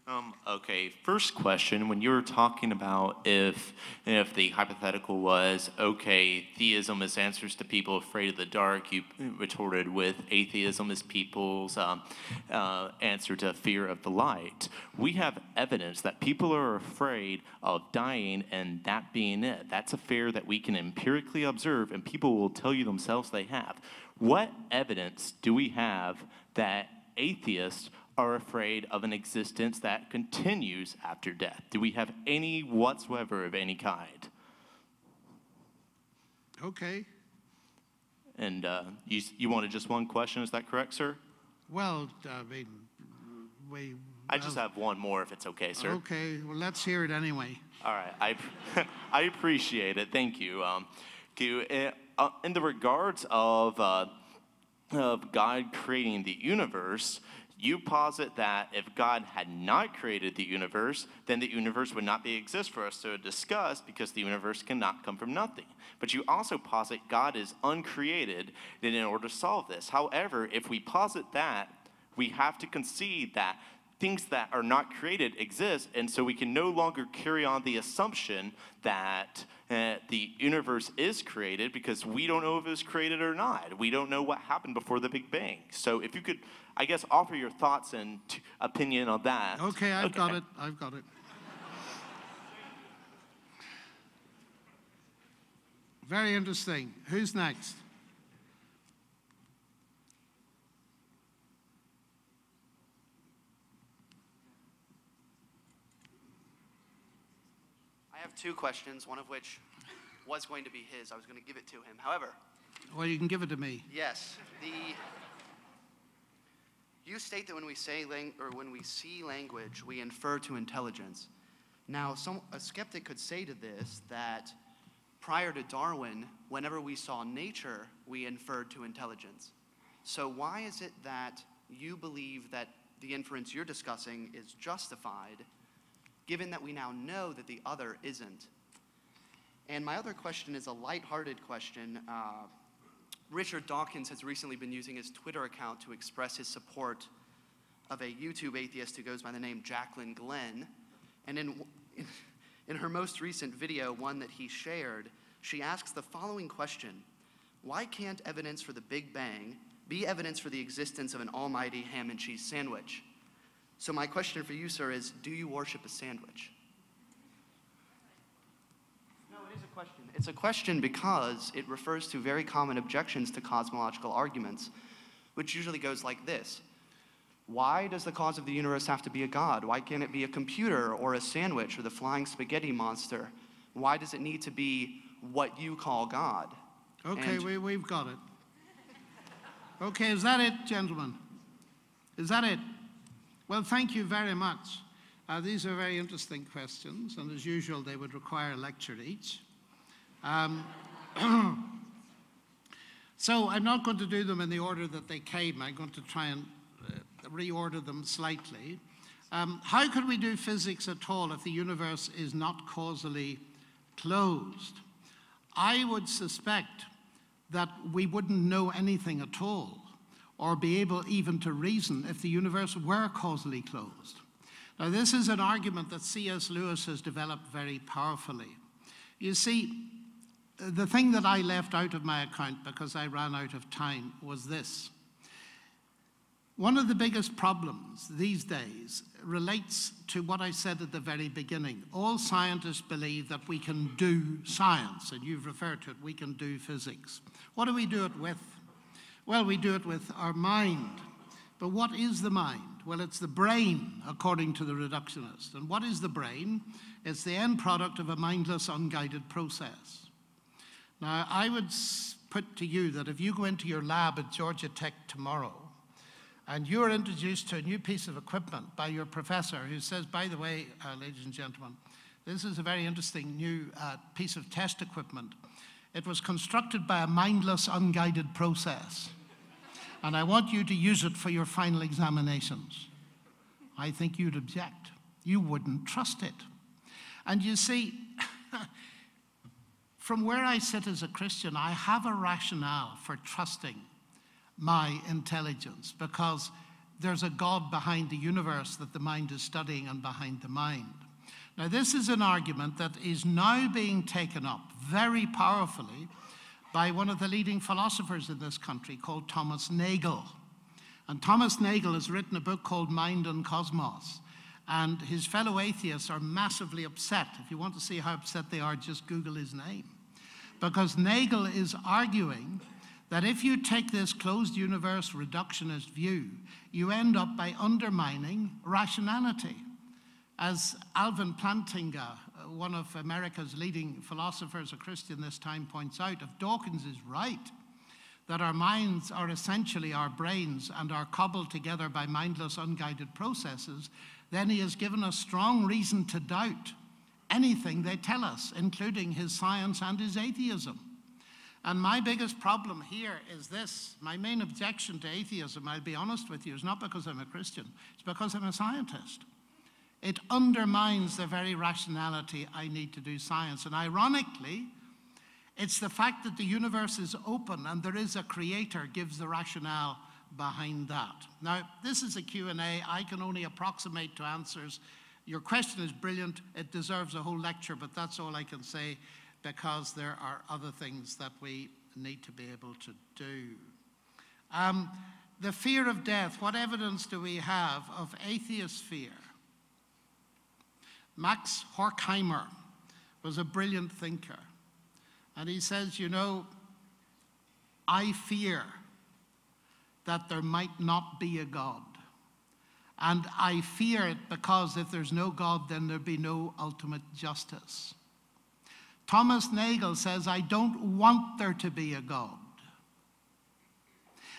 Um, okay, first question. When you were talking about if if the hypothetical was okay, theism is answers to people afraid of the dark, you retorted with atheism is people's um, uh, answer to fear of the light. We have evidence that people are afraid of dying, and that being it. That's a fear that we can empirically observe, and people will tell you themselves they have. What evidence do we have that atheists are afraid of an existence that continues after death? Do we have any whatsoever of any kind? Okay. And uh, you, you wanted just one question, is that correct, sir? Well, I mean, we. I just have one more if it's okay, sir. Okay, well, let's hear it anyway. All right, I, I appreciate it. Thank you. Um, you uh, in the regards of, uh, of God creating the universe, you posit that if God had not created the universe, then the universe would not be exist for us to discuss because the universe cannot come from nothing. But you also posit God is uncreated then in order to solve this. However, if we posit that, we have to concede that things that are not created exist, and so we can no longer carry on the assumption that uh, the universe is created because we don't know if it was created or not. We don't know what happened before the Big Bang. So if you could, I guess, offer your thoughts and t- opinion on that. Okay, I've got it. I've got it. Very interesting. Who's next? Have two questions, one of which was going to be his. I was going to give it to him. However, Well, you can give it to me. yes, the you state that when we say lang- or when we see language, we infer to intelligence. Now, some, a skeptic could say to this that prior to Darwin, whenever we saw nature, we inferred to intelligence. So why is it that you believe that the inference you're discussing is justified, given that we now know that the other isn't? And my other question is a lighthearted question. Uh, Richard Dawkins has recently been using his Twitter account to express his support of a YouTube atheist who goes by the name Jaclyn Glenn. And in, in, in her most recent video, one that he shared, she asks the following question Why can't evidence for the Big Bang be evidence for the existence of an almighty ham and cheese sandwich? So, my question for you, sir, is Do you worship a sandwich? No, it is a question. It's a question because it refers to very common objections to cosmological arguments, which usually goes like this Why does the cause of the universe have to be a god? Why can't it be a computer or a sandwich or the flying spaghetti monster? Why does it need to be what you call God? Okay, And- we, we've got it. Okay, is that it, gentlemen? Is that it? Well, thank you very much. Uh, these are very interesting questions, and as usual, they would require a lecture each. Um, so I'm not going to do them in the order that they came. I'm going to try and uh, reorder them slightly. Um, how could we do physics at all if the universe is not causally closed? I would suspect that we wouldn't know anything at all or be able even to reason if the universe were causally closed. Now, this is an argument that C.S. Lewis has developed very powerfully. You see, the thing that I left out of my account because I ran out of time was this. One of the biggest problems these days relates to what I said at the very beginning. All scientists believe that we can do science, and you've referred to it, we can do physics. What do we do it with? Well, we do it with our mind. But what is the mind? Well, it's the brain, according to the reductionist. And what is the brain? It's the end product of a mindless, unguided process. Now, I would put to you that if you go into your lab at Georgia Tech tomorrow and you're introduced to a new piece of equipment by your professor who says, by the way, uh, ladies and gentlemen, this is a very interesting new uh, piece of test equipment. It was constructed by a mindless, unguided process. And I want you to use it for your final examinations. I think you'd object. You wouldn't trust it. And you see, from where I sit as a Christian, I have a rationale for trusting my intelligence because there's a God behind the universe that the mind is studying and behind the mind. Now, this is an argument that is now being taken up very powerfully by one of the leading philosophers in this country called Thomas Nagel. And Thomas Nagel has written a book called Mind and Cosmos. And his fellow atheists are massively upset. If you want to see how upset they are, just Google his name. Because Nagel is arguing that if you take this closed universe reductionist view, you end up by undermining rationality. As Alvin Plantinga, uh, one of America's leading philosophers, a Christian this time, points out, if Dawkins is right, that our minds are essentially our brains and are cobbled together by mindless, unguided processes, then he has given us strong reason to doubt anything they tell us, including his science and his atheism. And my biggest problem here is this my main objection to atheism, I'll be honest with you, is not because I'm a Christian, it's because I'm a scientist. It undermines the very rationality I need to do science. And ironically, it's the fact that the universe is open and there is a creator gives the rationale behind that. Now, this is a Q&A. I can only approximate to answers. Your question is brilliant. It deserves a whole lecture, but that's all I can say because there are other things that we need to be able to do. Um, the fear of death, what evidence do we have of atheist fear? Max Horkheimer was a brilliant thinker. And he says, You know, I fear that there might not be a God. And I fear it because if there's no God, then there'd be no ultimate justice. Thomas Nagel says, I don't want there to be a God.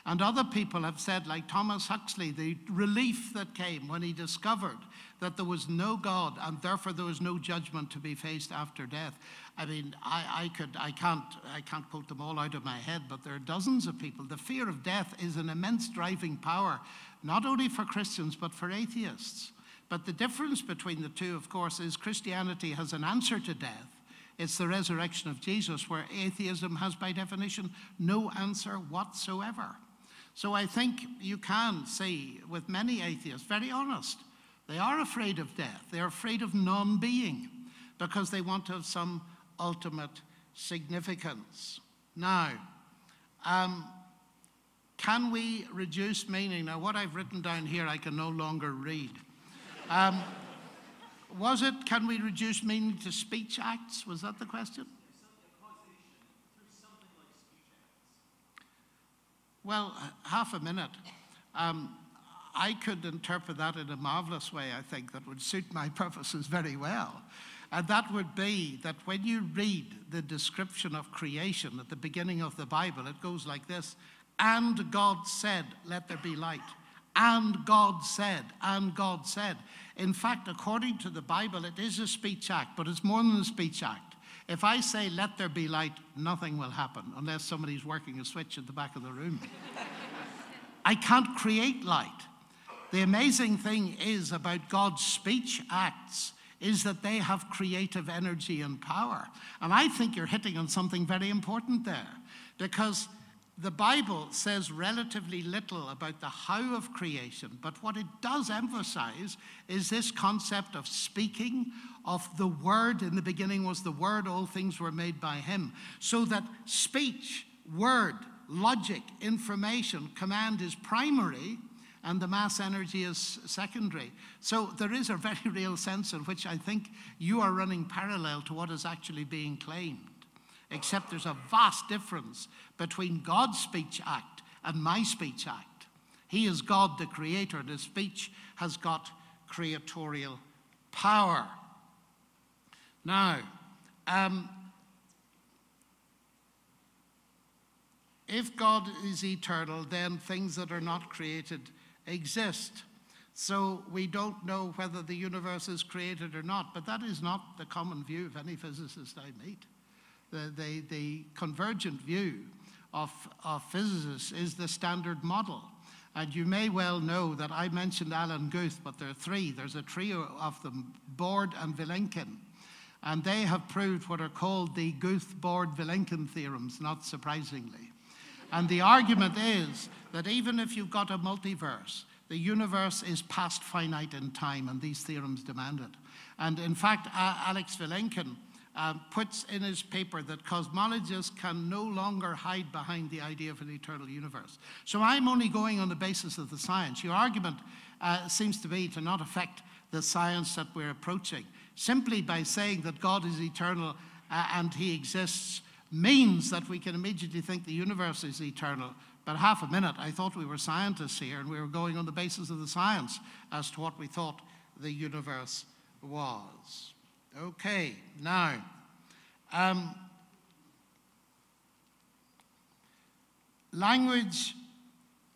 And other people have said, like Thomas Huxley, the relief that came when he discovered that there was no God and therefore there was no judgment to be faced after death. I mean, I, I, could, I, can't, I can't quote them all out of my head, but there are dozens of people. The fear of death is an immense driving power, not only for Christians, but for atheists. But the difference between the two, of course, is Christianity has an answer to death. It's the resurrection of Jesus, where atheism has, by definition, no answer whatsoever. So I think you can see with many atheists, very honest, they are afraid of death. They're afraid of non being because they want to have some ultimate significance. Now, um, can we reduce meaning? Now, what I've written down here, I can no longer read. Um, was it, can we reduce meaning to speech acts? Was that the question? Well, half a minute. Um, I could interpret that in a marvelous way, I think, that would suit my purposes very well. And that would be that when you read the description of creation at the beginning of the Bible, it goes like this And God said, Let there be light. And God said, and God said. In fact, according to the Bible, it is a speech act, but it's more than a speech act. If I say, let there be light, nothing will happen unless somebody's working a switch at the back of the room. I can't create light. The amazing thing is about God's speech acts is that they have creative energy and power. And I think you're hitting on something very important there because the Bible says relatively little about the how of creation, but what it does emphasize is this concept of speaking, of the Word. In the beginning was the Word, all things were made by Him. So that speech, word, logic, information, command is primary, and the mass energy is secondary. So there is a very real sense in which I think you are running parallel to what is actually being claimed except there's a vast difference between God's speech act and my speech act. He is God, the creator, and his speech has got creatorial power. Now, um, if God is eternal, then things that are not created exist. So we don't know whether the universe is created or not, but that is not the common view of any physicist I meet the, the, the convergent view of, of physicists is the standard model. And you may well know that I mentioned Alan Guth, but there are three. There's a trio of them, Borde and Vilenkin. And they have proved what are called the Guth Borde Vilenkin theorems, not surprisingly. And the argument is that even if you've got a multiverse, the universe is past finite in time, and these theorems demand it. And in fact, Alex Vilenkin um, puts in his paper that cosmologists can no longer hide behind the idea of an eternal universe. So I'm only going on the basis of the science. Your argument uh, seems to be to not affect the science that we're approaching. Simply by saying that God is eternal uh, and he exists means that we can immediately think the universe is eternal. But half a minute, I thought we were scientists here and we were going on the basis of the science as to what we thought the universe was. Okay, now, um, language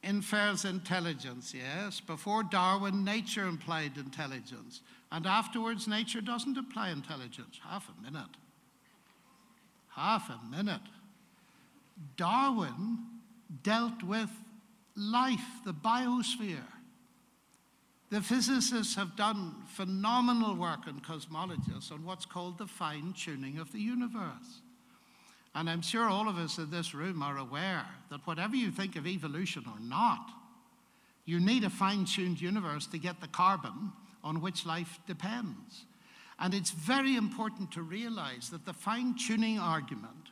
infers intelligence, yes. Before Darwin, nature implied intelligence. And afterwards, nature doesn't imply intelligence. Half a minute. Half a minute. Darwin dealt with life, the biosphere. The physicists have done phenomenal work and cosmologists on what's called the fine tuning of the universe. And I'm sure all of us in this room are aware that whatever you think of evolution or not, you need a fine tuned universe to get the carbon on which life depends. And it's very important to realize that the fine tuning argument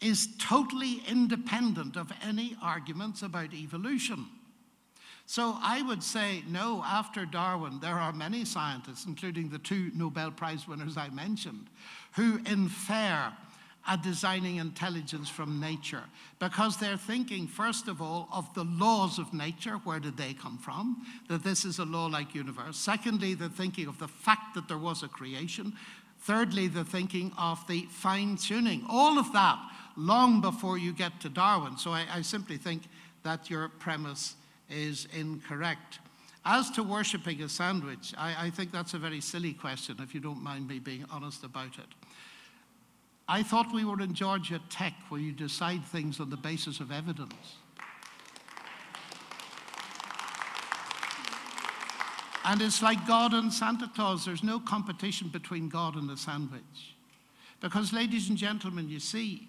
is totally independent of any arguments about evolution. So I would say, no, after Darwin, there are many scientists, including the two Nobel Prize winners I mentioned, who infer a designing intelligence from nature because they're thinking, first of all, of the laws of nature. Where did they come from? That this is a law like universe. Secondly, they're thinking of the fact that there was a creation. Thirdly, they're thinking of the fine tuning. All of that long before you get to Darwin. So I, I simply think that your premise is incorrect. As to worshipping a sandwich, I, I, think that's a very silly question, if you don't mind me being honest about it. I thought we were in Georgia Tech, where you decide things on the basis of evidence. And it's like God and Santa Claus. There's no competition between God and the sandwich. Because, ladies and gentlemen, you see,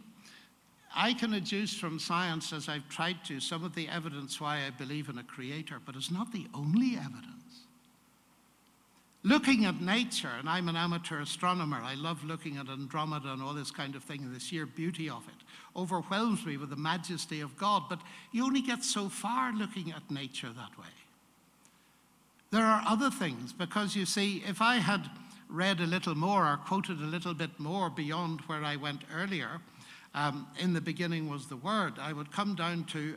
I can adduce from science, as I've tried to, some of the evidence why I believe in a creator, but it's not the only evidence. Looking at nature, and I'm an amateur astronomer, I love looking at Andromeda and all this kind of thing, and the sheer beauty of it overwhelms me with the majesty of God, but you only get so far looking at nature that way. There are other things, because you see, if I had read a little more or quoted a little bit more beyond where I went earlier, um, in the beginning was the Word, I would come down to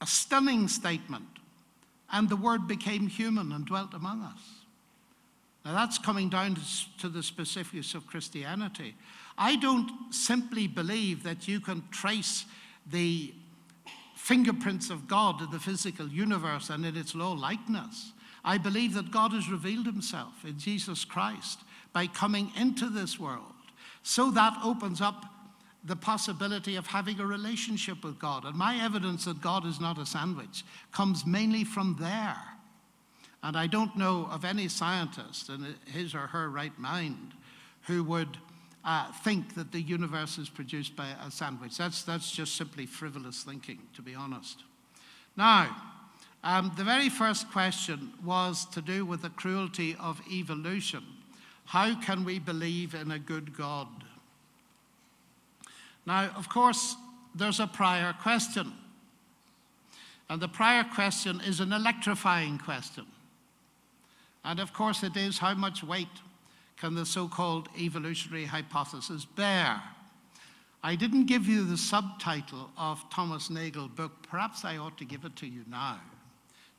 a stunning statement. And the Word became human and dwelt among us. Now, that's coming down to, the specifics of Christianity. I don't simply believe that you can trace the fingerprints of God in the physical universe and in its low likeness. I believe that God has revealed himself in Jesus Christ by coming into this world. So that opens up the possibility of having a relationship with God. And my evidence that God is not a sandwich comes mainly from there. And I don't know of any scientist in his or her right mind who would uh, think that the universe is produced by a sandwich. That's, that's just simply frivolous thinking, to be honest. Now, um, the very first question was to do with the cruelty of evolution. How can we believe in a good God? Now, of course, there's a prior question. And the prior question is an electrifying question. And of course, it is how much weight can the so called evolutionary hypothesis bear? I didn't give you the subtitle of Thomas Nagel's book. Perhaps I ought to give it to you now,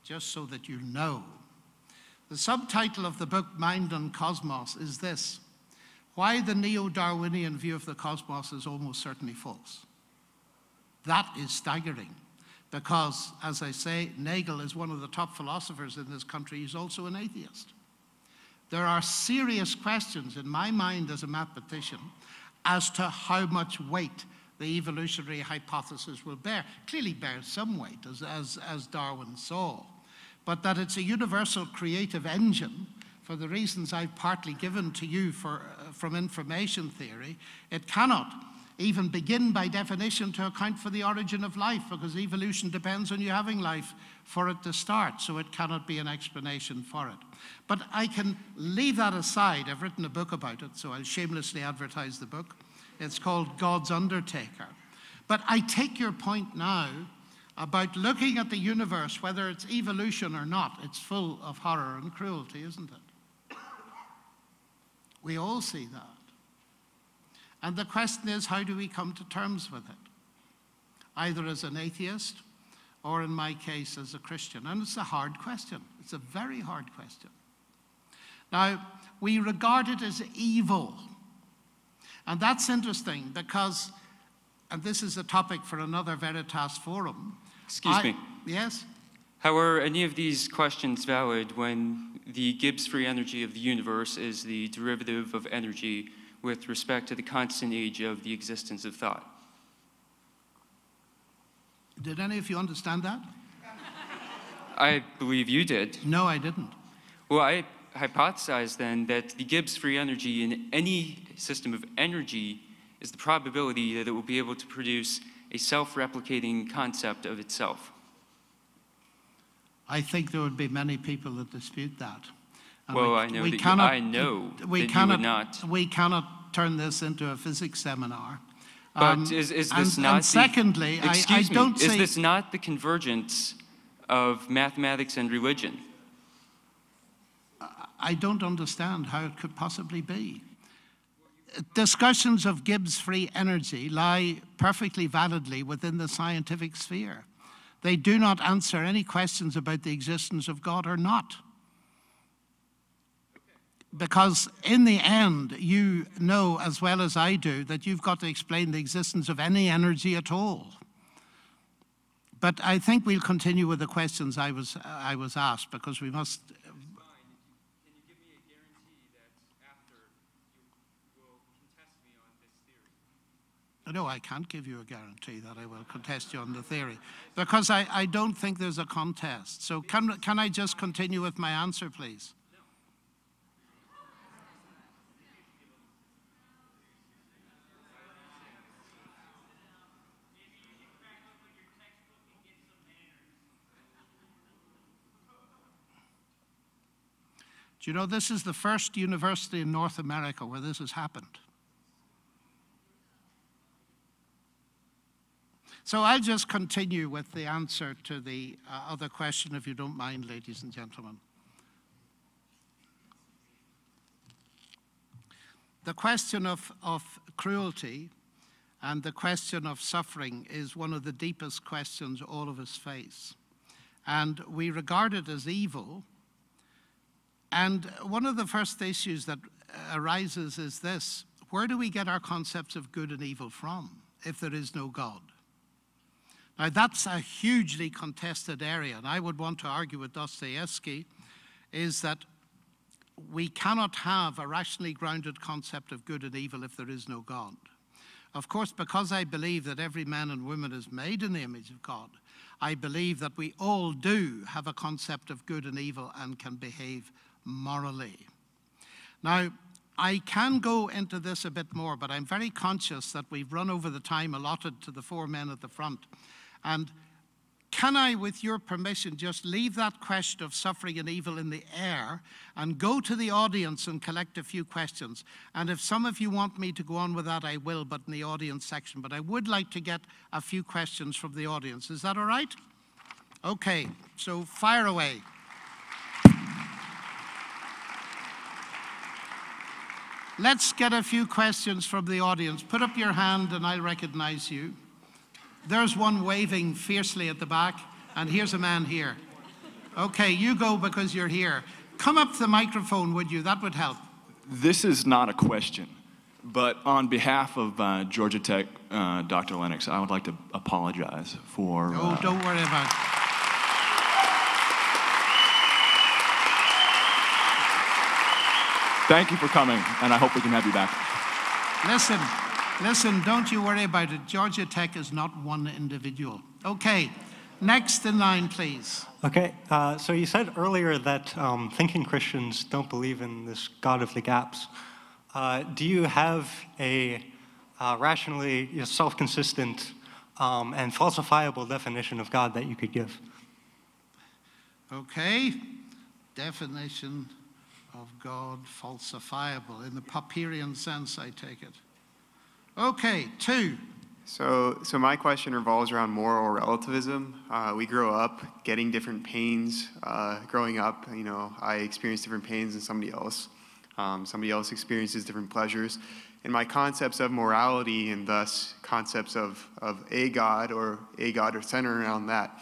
just so that you know. The subtitle of the book, Mind and Cosmos, is this why the neo Darwinian view of the cosmos is almost certainly false. That is staggering because, as I say, Nagel is one of the top philosophers in this country. He's also an atheist. There are serious questions in my mind as a mathematician as to how much weight the evolutionary hypothesis will bear. Clearly bears some weight, as, as, as Darwin saw, but that it's a universal creative engine for the reasons I've partly given to you for, uh, from information theory, it cannot even begin by definition to account for the origin of life because evolution depends on you having life for it to start, so it cannot be an explanation for it. But I can leave that aside. I've written a book about it, so I'll shamelessly advertise the book. It's called God's Undertaker. But I take your point now about looking at the universe, whether it's evolution or not, it's full of horror and cruelty, isn't it? We all see that. And the question is, how do we come to terms with it? Either as an atheist or, in my case, as a Christian. And it's a hard question. It's a very hard question. Now, we regard it as evil. And that's interesting because, and this is a topic for another Veritas forum. Excuse I- me. Yes? How are any of these questions valid when the Gibbs free energy of the universe is the derivative of energy with respect to the constant age of the existence of thought? Did any of you understand that? I believe you did. No, I didn't. Well, I hypothesize then that the Gibbs free energy in any system of energy is the probability that it will be able to produce a self replicating concept of itself. I think there would be many people that dispute that. And Well, we- I know we that you- cannot- I know we you cannot, not. We cannot turn this into a physics seminar. But Um, is, is and- this not And the- secondly, I, I excuse me, don't is this not the convergence of mathematics and religion? I don't understand how it could possibly be. Discussions of Gibbs free energy lie perfectly validly within the scientific sphere. They do not answer any questions about the existence of God or not. Because in the end, you know as well as I do that you've got to explain the existence of any energy at all. But I think we'll continue with the questions I was, I was asked because we must uh, No, I can't give you a guarantee that I will contest you on the theory because I, I don't think there's a contest. So, can, can I just continue with my answer, please? You know this is the first university in North America where this has happened? So I'll just continue with the answer to the uh, other question, if you don't mind, ladies and gentlemen. The question of, of cruelty and the question of suffering is one of the deepest questions all of us face. And we regard it as evil. And one of the first issues that arises is this where do we get our concepts of good and evil from if there is no God? Now, that's a hugely contested area, and I would want to argue with Dostoevsky is that we cannot have a rationally grounded concept of good and evil if there is no God. Of course, because I believe that every man and woman is made in the image of God, I believe that we all do have a concept of good and evil and can behave morally. Now, I can go into this a bit more, but I'm very conscious that we've run over the time allotted to the four men at the front. And can I, with your permission, just leave that question of suffering and evil in the air and go to the audience and collect a few questions? And if some of you want me to go on with that, I will, but in the audience section. But I would like to get a few questions from the audience. Is that all right? Okay, so fire away. Let's get a few questions from the audience. Put up your hand and I'll recognize you. There's one waving fiercely at the back, and here's a man here. Okay, you go because you're here. Come up to the microphone, would you? That would help. This is not a question, but on behalf of uh, Georgia Tech, uh, Dr. Lennox, I would like to apologize for. Oh, uh, don't worry about it. Thank you for coming, and I hope we can have you back. Listen, listen, don't you worry about it. Georgia Tech is not one individual. Okay, next in line, please. Okay, uh, so you said earlier that um, thinking Christians don't believe in this God of the gaps. Uh, do you have a uh, rationally you know, self-consistent um, and falsifiable definition of God that you could give. Okay. Definition of God falsifiable in the Popperian sense, I take it. Okay, two. So, so my question revolves around moral relativism. Uh, we grow up getting different pains. Uh, growing up, you know, I experience different pains than somebody else. Um, somebody else experiences different pleasures. And my concepts of morality and thus concepts of, of a God or a God are centered around that.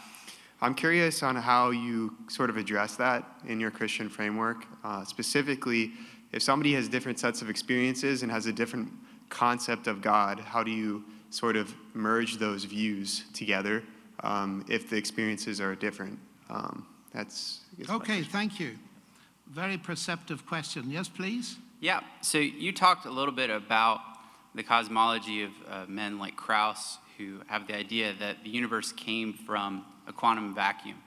I'm curious on how you sort of address that in your Christian framework. Uh, specifically, if somebody has different sets of experiences and has a different concept of God, how do you sort of merge those views together um, if the experiences are different? Um, that's okay. Thank you. Very perceptive question. Yes, please. Yeah. So you talked a little bit about the cosmology of uh, men like Krauss, who have the idea that the universe came from a quantum vacuum.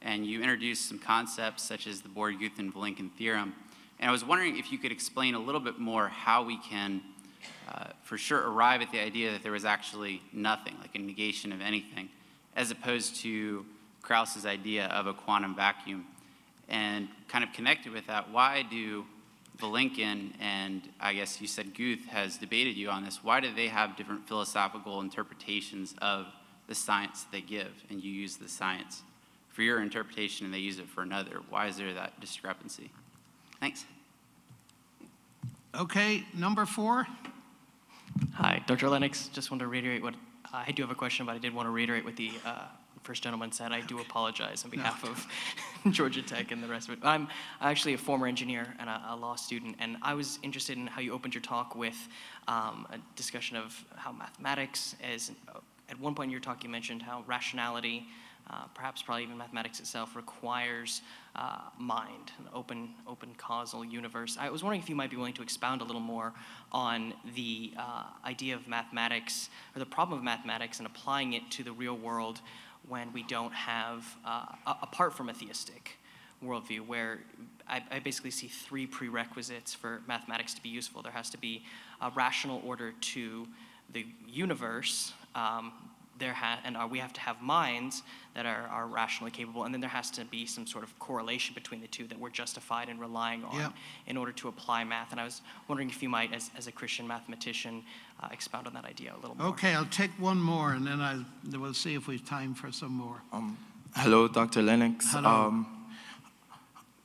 And you introduced some concepts such as the Borde-Guthun-Vilenkin theorem. And I was wondering if you could explain a little bit more how we can, uh, for sure, arrive at the idea that there was actually nothing, like a negation of anything, as opposed to Krauss's idea of a quantum vacuum. And kind of connected with that, why do Vilenkin and I guess you said Guth has debated you on this, why do they have different philosophical interpretations of the science they give, and you use the science for your interpretation and they use it for another. Why is there that discrepancy? Thanks. Okay, number four. Hi, Dr. Lennox. Just want to reiterate what I do have a question, but I did want to reiterate what the uh, first gentleman said. I do apologize on behalf no. of Georgia Tech and the rest of it. I'm actually a former engineer and a, a, law student, and I was interested in how you opened your talk with um, a discussion of how mathematics is at one point in your talk, you mentioned how rationality, uh, perhaps probably even mathematics itself, requires uh, mind, an open, open causal universe. I was wondering if you might be willing to expound a little more on the uh, idea of mathematics, or the problem of mathematics, and applying it to the real world when we don't have, uh, apart from a theistic worldview, where I, I, basically see three prerequisites for mathematics to be useful. There has to be a rational order to the universe, um, there ha- and uh, we have to have minds that are, are rationally capable, and then there has to be some sort of correlation between the two that we're justified in relying on yep. in order to apply math. And I was wondering if you might, as, as a Christian mathematician, uh, expound on that idea a little more. Okay, I'll take one more, and then I'll, we'll see if we have time for some more. Um, hello, Dr. Lennox. Hello. Um,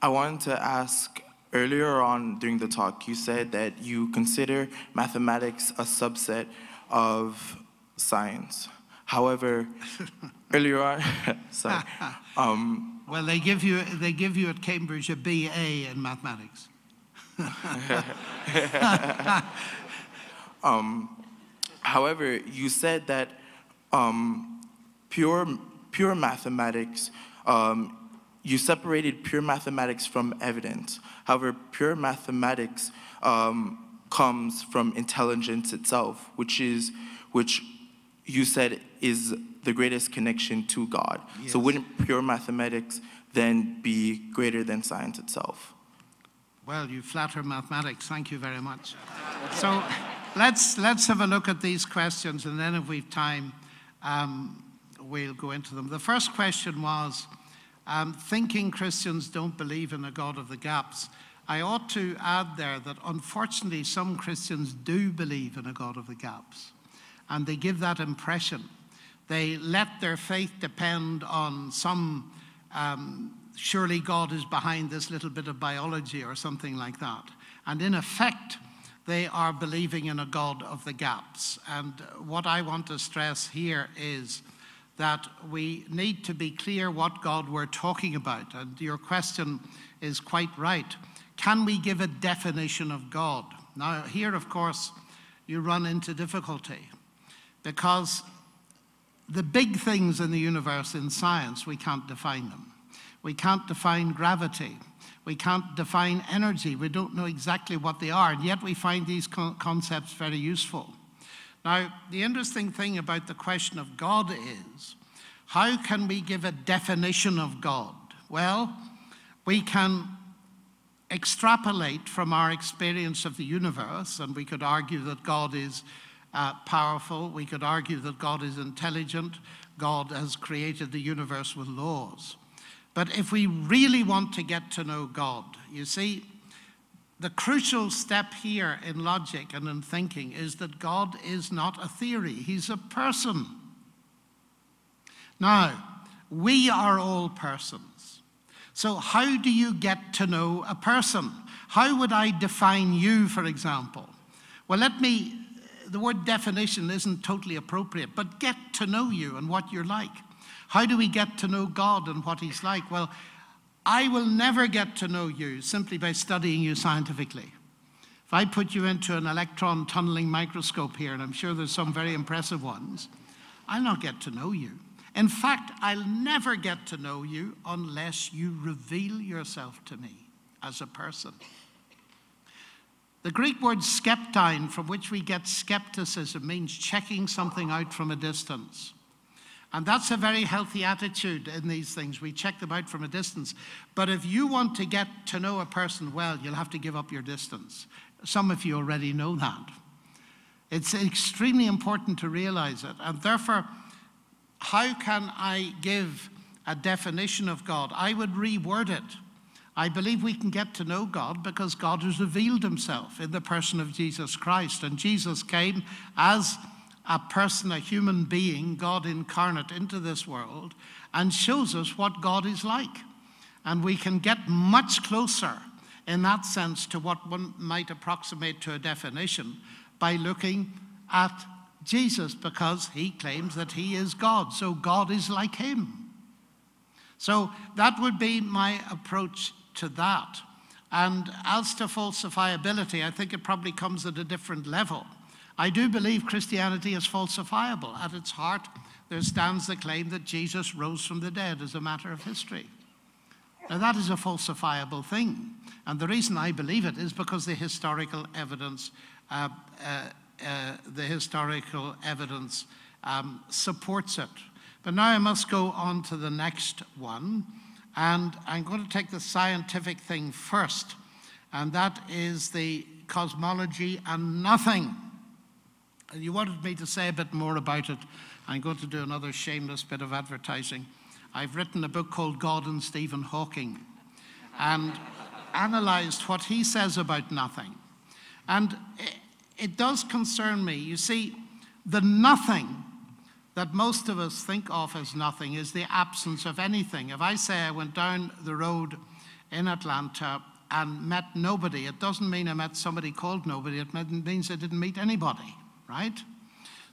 I wanted to ask earlier on during the talk, you said that you consider mathematics a subset of science. However, earlier on, sorry. Um, well, they give you they give you at Cambridge a BA in mathematics. um, however, you said that um, pure pure mathematics. Um, you separated pure mathematics from evidence. However, pure mathematics um, comes from intelligence itself, which is which you said is the greatest connection to God. Yes. So wouldn't pure mathematics then be greater than science itself? Well, you flatter mathematics. Thank you very much. So let's, let's have a look at these questions, and then if we've time, um, we'll go into them. The first question was, um, thinking Christians don't believe in a God of the gaps. I ought to add there that unfortunately some Christians do believe in a God of the gaps, and they give that impression. They let their faith depend on some, um, surely God is behind this little bit of biology or something like that. And in effect, they are believing in a God of the gaps. And what I want to stress here is that we need to be clear what God we're talking about. And your question is quite right. Can we give a definition of God? Now, here, of course, you run into difficulty because the big things in the universe in science, we can't define them. We can't define gravity. We can't define energy. We don't know exactly what they are, and yet we find these co concepts very useful. Now, the interesting thing about the question of God is how can we give a definition of God? Well, we can extrapolate from our experience of the universe, and we could argue that God is uh, powerful. We could argue that God is intelligent. God has created the universe with laws. But if we really want to get to know God, you see, the crucial step here in logic and in thinking is that God is not a theory, He's a person. Now, we are all persons. So, how do you get to know a person? How would I define you, for example? Well, let me, the word definition isn't totally appropriate, but get to know you and what you're like. How do we get to know God and what He's like? Well, I will never get to know you simply by studying you scientifically. If I put you into an electron tunneling microscope here, and I'm sure there's some very impressive ones, I'll not get to know you. In fact, I'll never get to know you unless you reveal yourself to me as a person. The Greek word skeptomai, from which we get skepticism, means checking something out from a distance. And that's a very healthy attitude in these things. We check them out from a distance. But if you want to get to know a person well, you'll have to give up your distance. Some of you already know that. It's extremely important to realize it. And therefore, how can I give a definition of God? I would reword it. I believe we can get to know God because God has revealed himself in the person of Jesus Christ. And Jesus came as a person, a human being, God incarnate into this world, and shows us what God is like. And we can get much closer in that sense to what one might approximate to a definition by looking at Jesus because he claims that he is God. So God is like him. So that would be my approach to that. And as to falsifiability, I think it probably comes at a different level. I do believe Christianity is falsifiable. At its heart, there stands the claim that Jesus rose from the dead as a matter of history. Now, that is a falsifiable thing. And the reason I believe it is because the historical evidence, uh, uh, uh, the historical evidence um, supports it. But now I must go on to the next one. And I'm going to take the scientific thing first. And that is the cosmology and nothing. And you wanted me to say a bit more about it. I'm going to do another shameless bit of advertising. I've written a book called God and Stephen Hawking and analyzed what he says about nothing. And it does concern me. You see, the nothing that most of us think of as nothing is the absence of anything. If I say I went down the road in Atlanta and met nobody, it doesn't mean I met somebody called nobody, it means I didn't meet anybody right?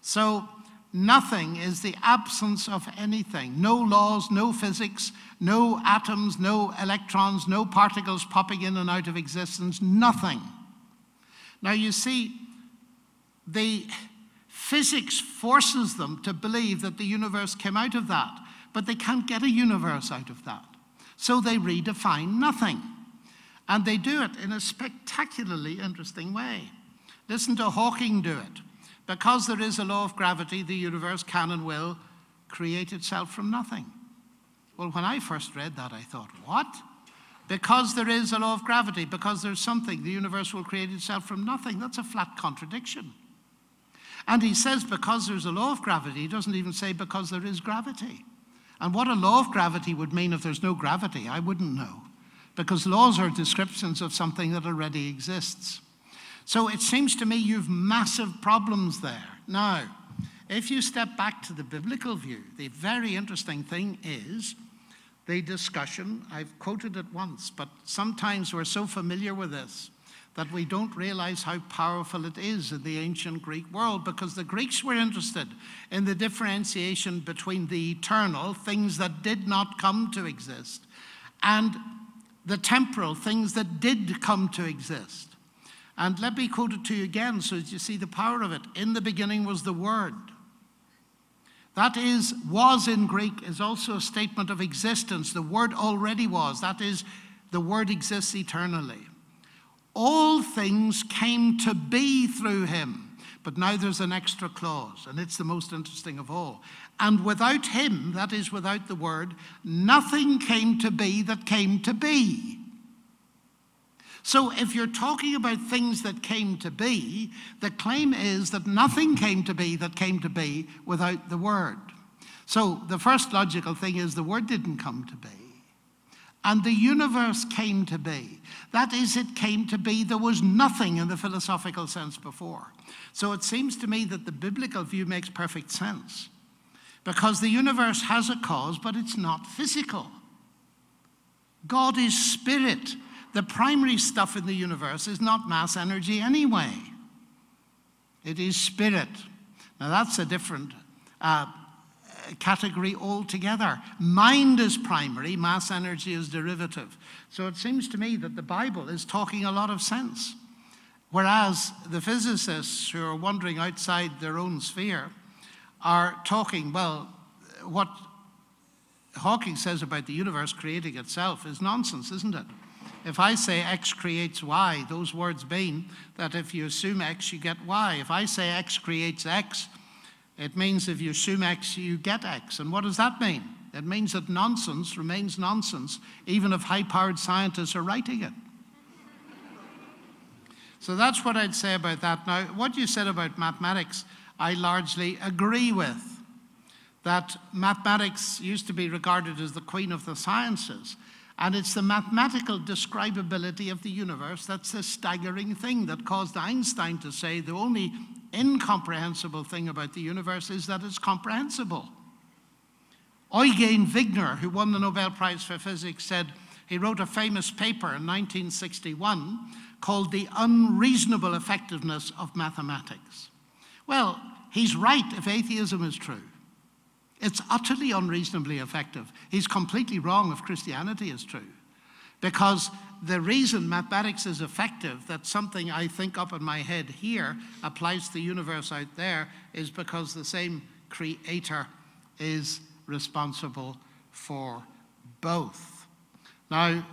So nothing is the absence of anything. No laws, no physics, no atoms, no electrons, no particles popping in and out of existence, nothing. Now you see, the physics forces them to believe that the universe came out of that, but they can't get a universe out of that. So they redefine nothing. And they do it in a spectacularly interesting way. Listen to Hawking do it. Because there is a law of gravity, the universe can and will create itself from nothing. Well, when I first read that, I thought, what? Because there is a law of gravity, because there's something, the universe will create itself from nothing. That's a flat contradiction. And he says, because there's a law of gravity, he doesn't even say because there is gravity. And what a law of gravity would mean if there's no gravity, I wouldn't know. Because laws are descriptions of something that already exists. So it seems to me you've massive problems there. Now, if you step back to the biblical view, the very interesting thing is the discussion. I've quoted it once, but sometimes we're so familiar with this that we don't realize how powerful it is in the ancient Greek world because the Greeks were interested in the differentiation between the eternal, things that did not come to exist, and the temporal, things that did come to exist. And let me quote it to you again so that you see the power of it. In the beginning was the Word. That is, was in Greek is also a statement of existence. The Word already was. That is, the Word exists eternally. All things came to be through him. But now there's an extra clause, and it's the most interesting of all. And without him, that is, without the Word, nothing came to be that came to be. So if you're talking about things that came to be, the claim is that nothing came to be that came to be without the Word. So the first logical thing is the Word didn't come to be. And the universe came to be. That is, it came to be. There was nothing in the philosophical sense before. So it seems to me that the biblical view makes perfect sense. Because the universe has a cause, but it's not physical. God is spirit the primary stuff in the universe is not mass energy anyway. It is spirit. Now, that's a different uh, category altogether. Mind is primary, mass energy is derivative. So it seems to me that the Bible is talking a lot of sense. Whereas the physicists who are wandering outside their own sphere are talking, well, what Hawking says about the universe creating itself is nonsense, isn't it? If I say X creates Y, those words mean that if you assume X, you get Y. If I say X creates X, it means if you assume X, you get X. And what does that mean? It means that nonsense remains nonsense, even if high powered scientists are writing it. So that's what I'd say about that. Now, what you said about mathematics, I largely agree with. That mathematics used to be regarded as the queen of the sciences. And it's the mathematical describability of the universe that's the staggering thing that caused Einstein to say the only incomprehensible thing about the universe is that it's comprehensible. Eugen Wigner, who won the Nobel Prize for Physics, said he wrote a famous paper in 1961 called The Unreasonable Effectiveness of Mathematics. Well, he's right if atheism is true. It's utterly unreasonably effective. He's completely wrong if Christianity is true. Because the reason mathematics is effective, that something I think up in my head here applies to the universe out there, is because the same creator is responsible for both. Now,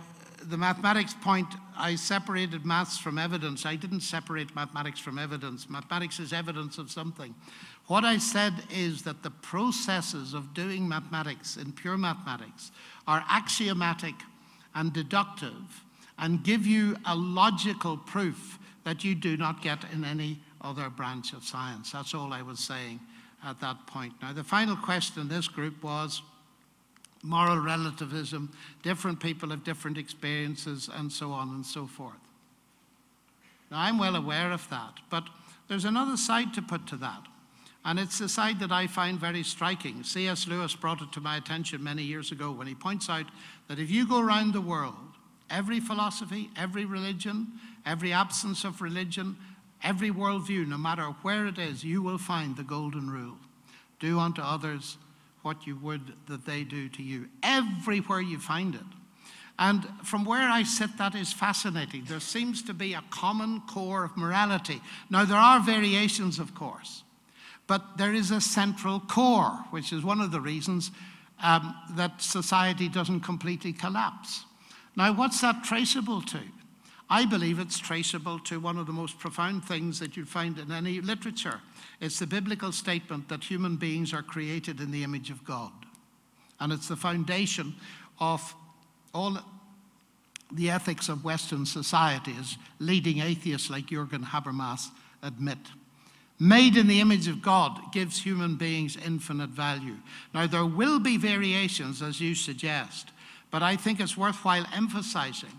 the mathematics point, I separated maths from evidence. I didn't separate mathematics from evidence. Mathematics is evidence of something. What I said is that the processes of doing mathematics in pure mathematics are axiomatic and deductive and give you a logical proof that you do not get in any other branch of science. That's all I was saying at that point. Now, the final question in this group was moral relativism, different people have different experiences, and so on and so forth. Now, I'm well aware of that, but there's another side to put to that. And it's a side that I find very striking. C.S. Lewis brought it to my attention many years ago when he points out that if you go around the world, every philosophy, every religion, every absence of religion, every worldview, no matter where it is, you will find the golden rule. Do unto others what you would that they do to you. Everywhere you find it. And from where I sit, that is fascinating. There seems to be a common core of morality. Now, there are variations, of course. But there is a central core, which is one of the reasons um, that society doesn't completely collapse. Now, what's that traceable to? I believe it's traceable to one of the most profound things that you'd find in any literature. It's the biblical statement that human beings are created in the image of God. And it's the foundation of all the ethics of Western society, as leading atheists like Jürgen Habermas admit made in the image of God, gives human beings infinite value. Now, there will be variations, as you suggest, but I think it's worthwhile emphasizing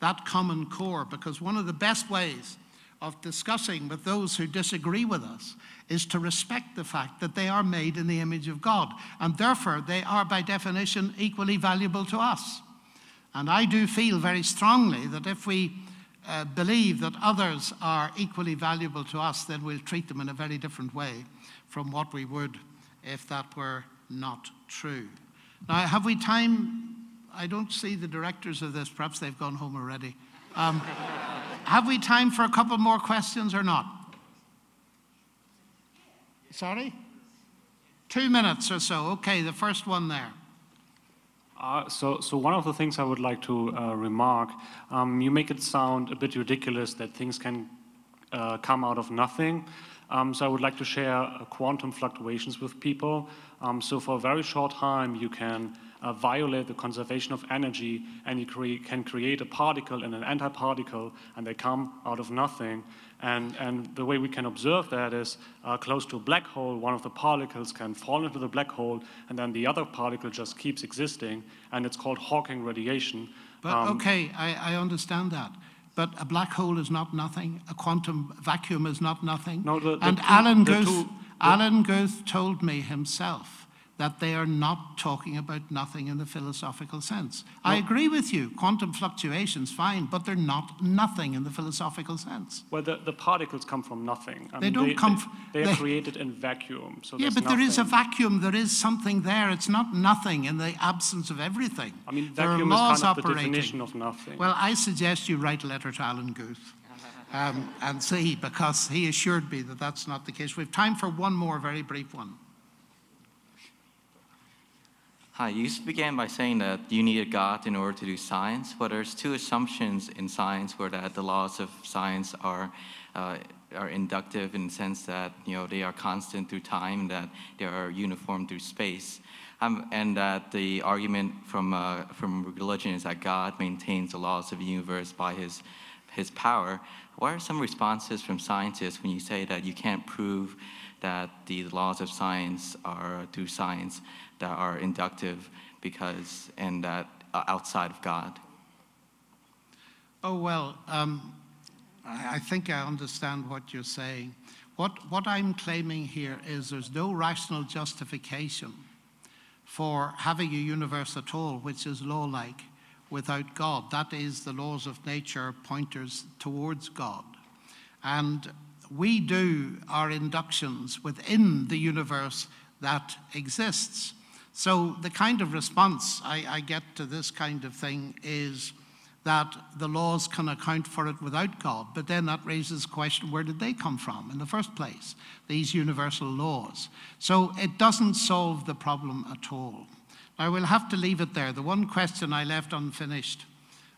that common core because one of the best ways of discussing with those who disagree with us is to respect the fact that they are made in the image of God, and therefore they are, by definition, equally valuable to us. And I do feel very strongly that if we uh, believe that others are equally valuable to us, then we'll treat them in a very different way from what we would if that were not true. Now, have we time? I don't see the directors of this. Perhaps they've gone home already. Um, have we time for a couple more questions or not? Sorry? Two minutes or so. Okay, the first one there. Uh, so, so one of the things I would like to uh, remark, um, you make it sound a bit ridiculous that things can uh, come out of nothing. Um, so I would like to share uh, quantum fluctuations with people. Um, so for a very short time, you can uh, violate the conservation of energy and you cre can create a particle and an antiparticle and they come out of nothing. And, and the way we can observe that is uh, close to a black hole, one of the particles can fall into the black hole and then the other particle just keeps existing and it's called Hawking radiation. But um, okay, I, I understand that. But a black hole is not nothing. A quantum vacuum is not nothing. No, the, the and two, Alan Guth, Alan Guth told me himself that they are not talking about nothing in the philosophical sense. No. I agree with you. Quantum fluctuations, fine, but they're not nothing in the philosophical sense. Well, the, the particles come from nothing. I they mean, don't they, come. They, they, are created in vacuum. So yeah, but nothing. there is a vacuum. There is something there. It's not nothing in the absence of everything. I mean, vacuum there are laws is kind of operating. the definition of nothing. Well, I suggest you write a letter to Alan Guth. Um, and see, because he assured me that that's not the case. We have time for one more very brief one. Hi, you began by saying that you needed God in order to do science, but there's two assumptions in science where that the laws of science are uh, are inductive in the sense that you know they are constant through time, that they are uniform through space, um, and that the argument from uh, from religion is that God maintains the laws of the universe by His His power. What are some responses from scientists when you say that you can't prove that the laws of science are through science? that are inductive because and that uh, outside of God? Oh well, um, I, I think I understand what you're saying. What what I'm claiming here is there's no rational justification for having a universe at all which is law-like without God. That is, the laws of nature pointers towards God. And we do our inductions within the universe that exists. So the kind of response I, I, get to this kind of thing is that the laws can account for it without God. But then that raises the question where did they come from in the first place, these universal laws? So it doesn't solve the problem at all. I will have to leave it there. The one question I left unfinished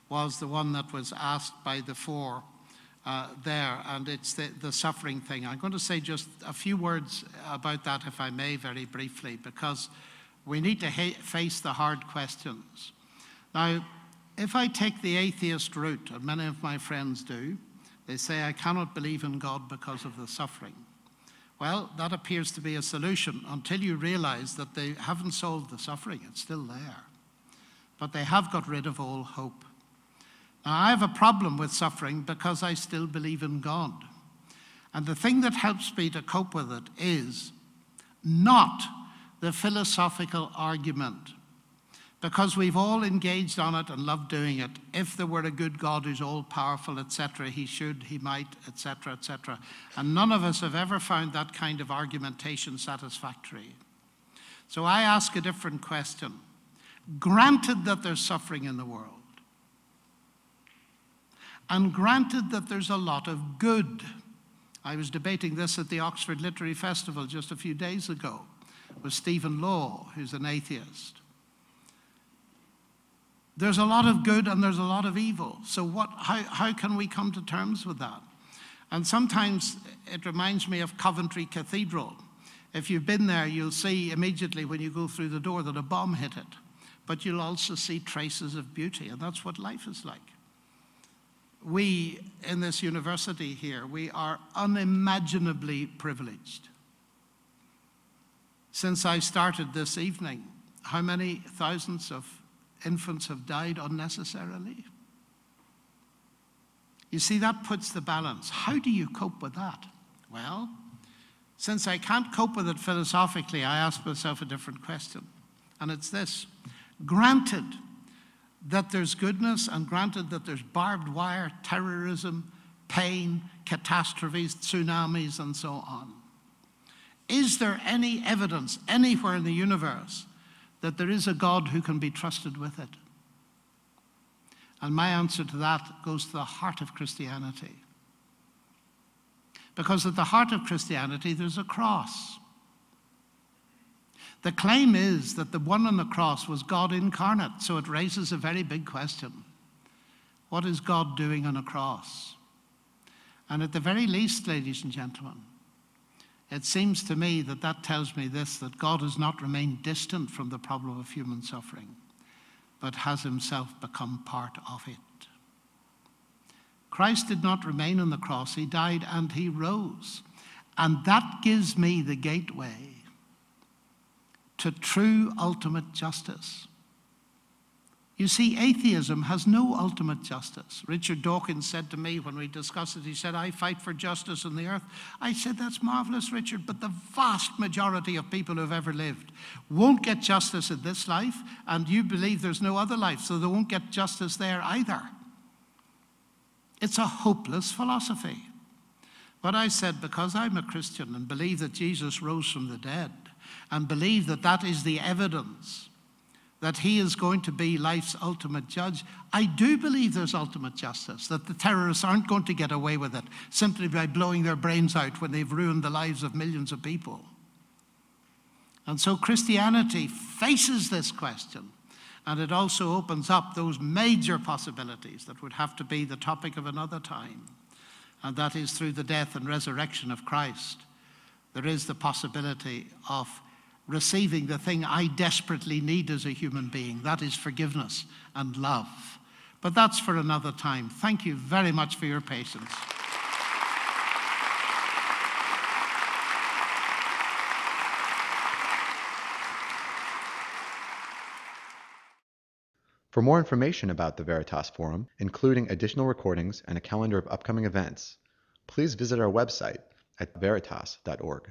was the one that was asked by the four uh, there, and it's the, the suffering thing. I'm going to say just a few words about that, if I may, very briefly, because we need to face the hard questions. Now, if I take the atheist route, and many of my friends do, they say, I cannot believe in God because of the suffering. Well, that appears to be a solution until you realize that they haven't solved the suffering. It's still there. But they have got rid of all hope. Now, I have a problem with suffering because I still believe in God. And the thing that helps me to cope with it is not the philosophical argument because we've all engaged on it and loved doing it. If there were a good God who's all powerful, etc., he should, he might, etc., etc. And none of us have ever found that kind of argumentation satisfactory. So I ask a different question. Granted that there's suffering in the world, and granted that there's a lot of good. I was debating this at the Oxford Literary Festival just a few days ago with Stephen Law, who's an atheist. There's a lot of good and there's a lot of evil. So what, how, how can we come to terms with that? And sometimes it reminds me of Coventry Cathedral. If you've been there, you'll see immediately when you go through the door that a bomb hit it. But you'll also see traces of beauty, and that's what life is like. We, in this university here, we are unimaginably privileged since I started this evening, how many thousands of infants have died unnecessarily? You see, that puts the balance. How do you cope with that? Well, since I can't cope with it philosophically, I ask myself a different question. And it's this granted that there's goodness, and granted that there's barbed wire, terrorism, pain, catastrophes, tsunamis, and so on. Is there any evidence anywhere in the universe that there is a God who can be trusted with it? And my answer to that goes to the heart of Christianity. Because at the heart of Christianity, there's a cross. The claim is that the one on the cross was God incarnate, so it raises a very big question. What is God doing on a cross? And at the very least, ladies and gentlemen, It seems to me that that tells me this that God has not remained distant from the problem of human suffering, but has himself become part of it. Christ did not remain on the cross, he died and he rose. And that gives me the gateway to true ultimate justice. You see, atheism has no ultimate justice. Richard Dawkins said to me when we discussed it, he said, I fight for justice on the earth. I said, That's marvelous, Richard, but the vast majority of people who have ever lived won't get justice in this life, and you believe there's no other life, so they won't get justice there either. It's a hopeless philosophy. But I said, because I'm a Christian and believe that Jesus rose from the dead, and believe that that is the evidence that he is going to be life's ultimate judge, I do believe there's ultimate justice, that the terrorists aren't going to get away with it simply by blowing their brains out when they've ruined the lives of millions of people. And so Christianity faces this question, and it also opens up those major possibilities that would have to be the topic of another time, and that is through the death and resurrection of Christ. There is the possibility of receiving the thing I desperately need as a human being that is forgiveness and love. But that's for another time. Thank you very much for your patience. For more information about the Veritas Forum, including additional recordings and a calendar of upcoming events, please visit our website at veritas.org.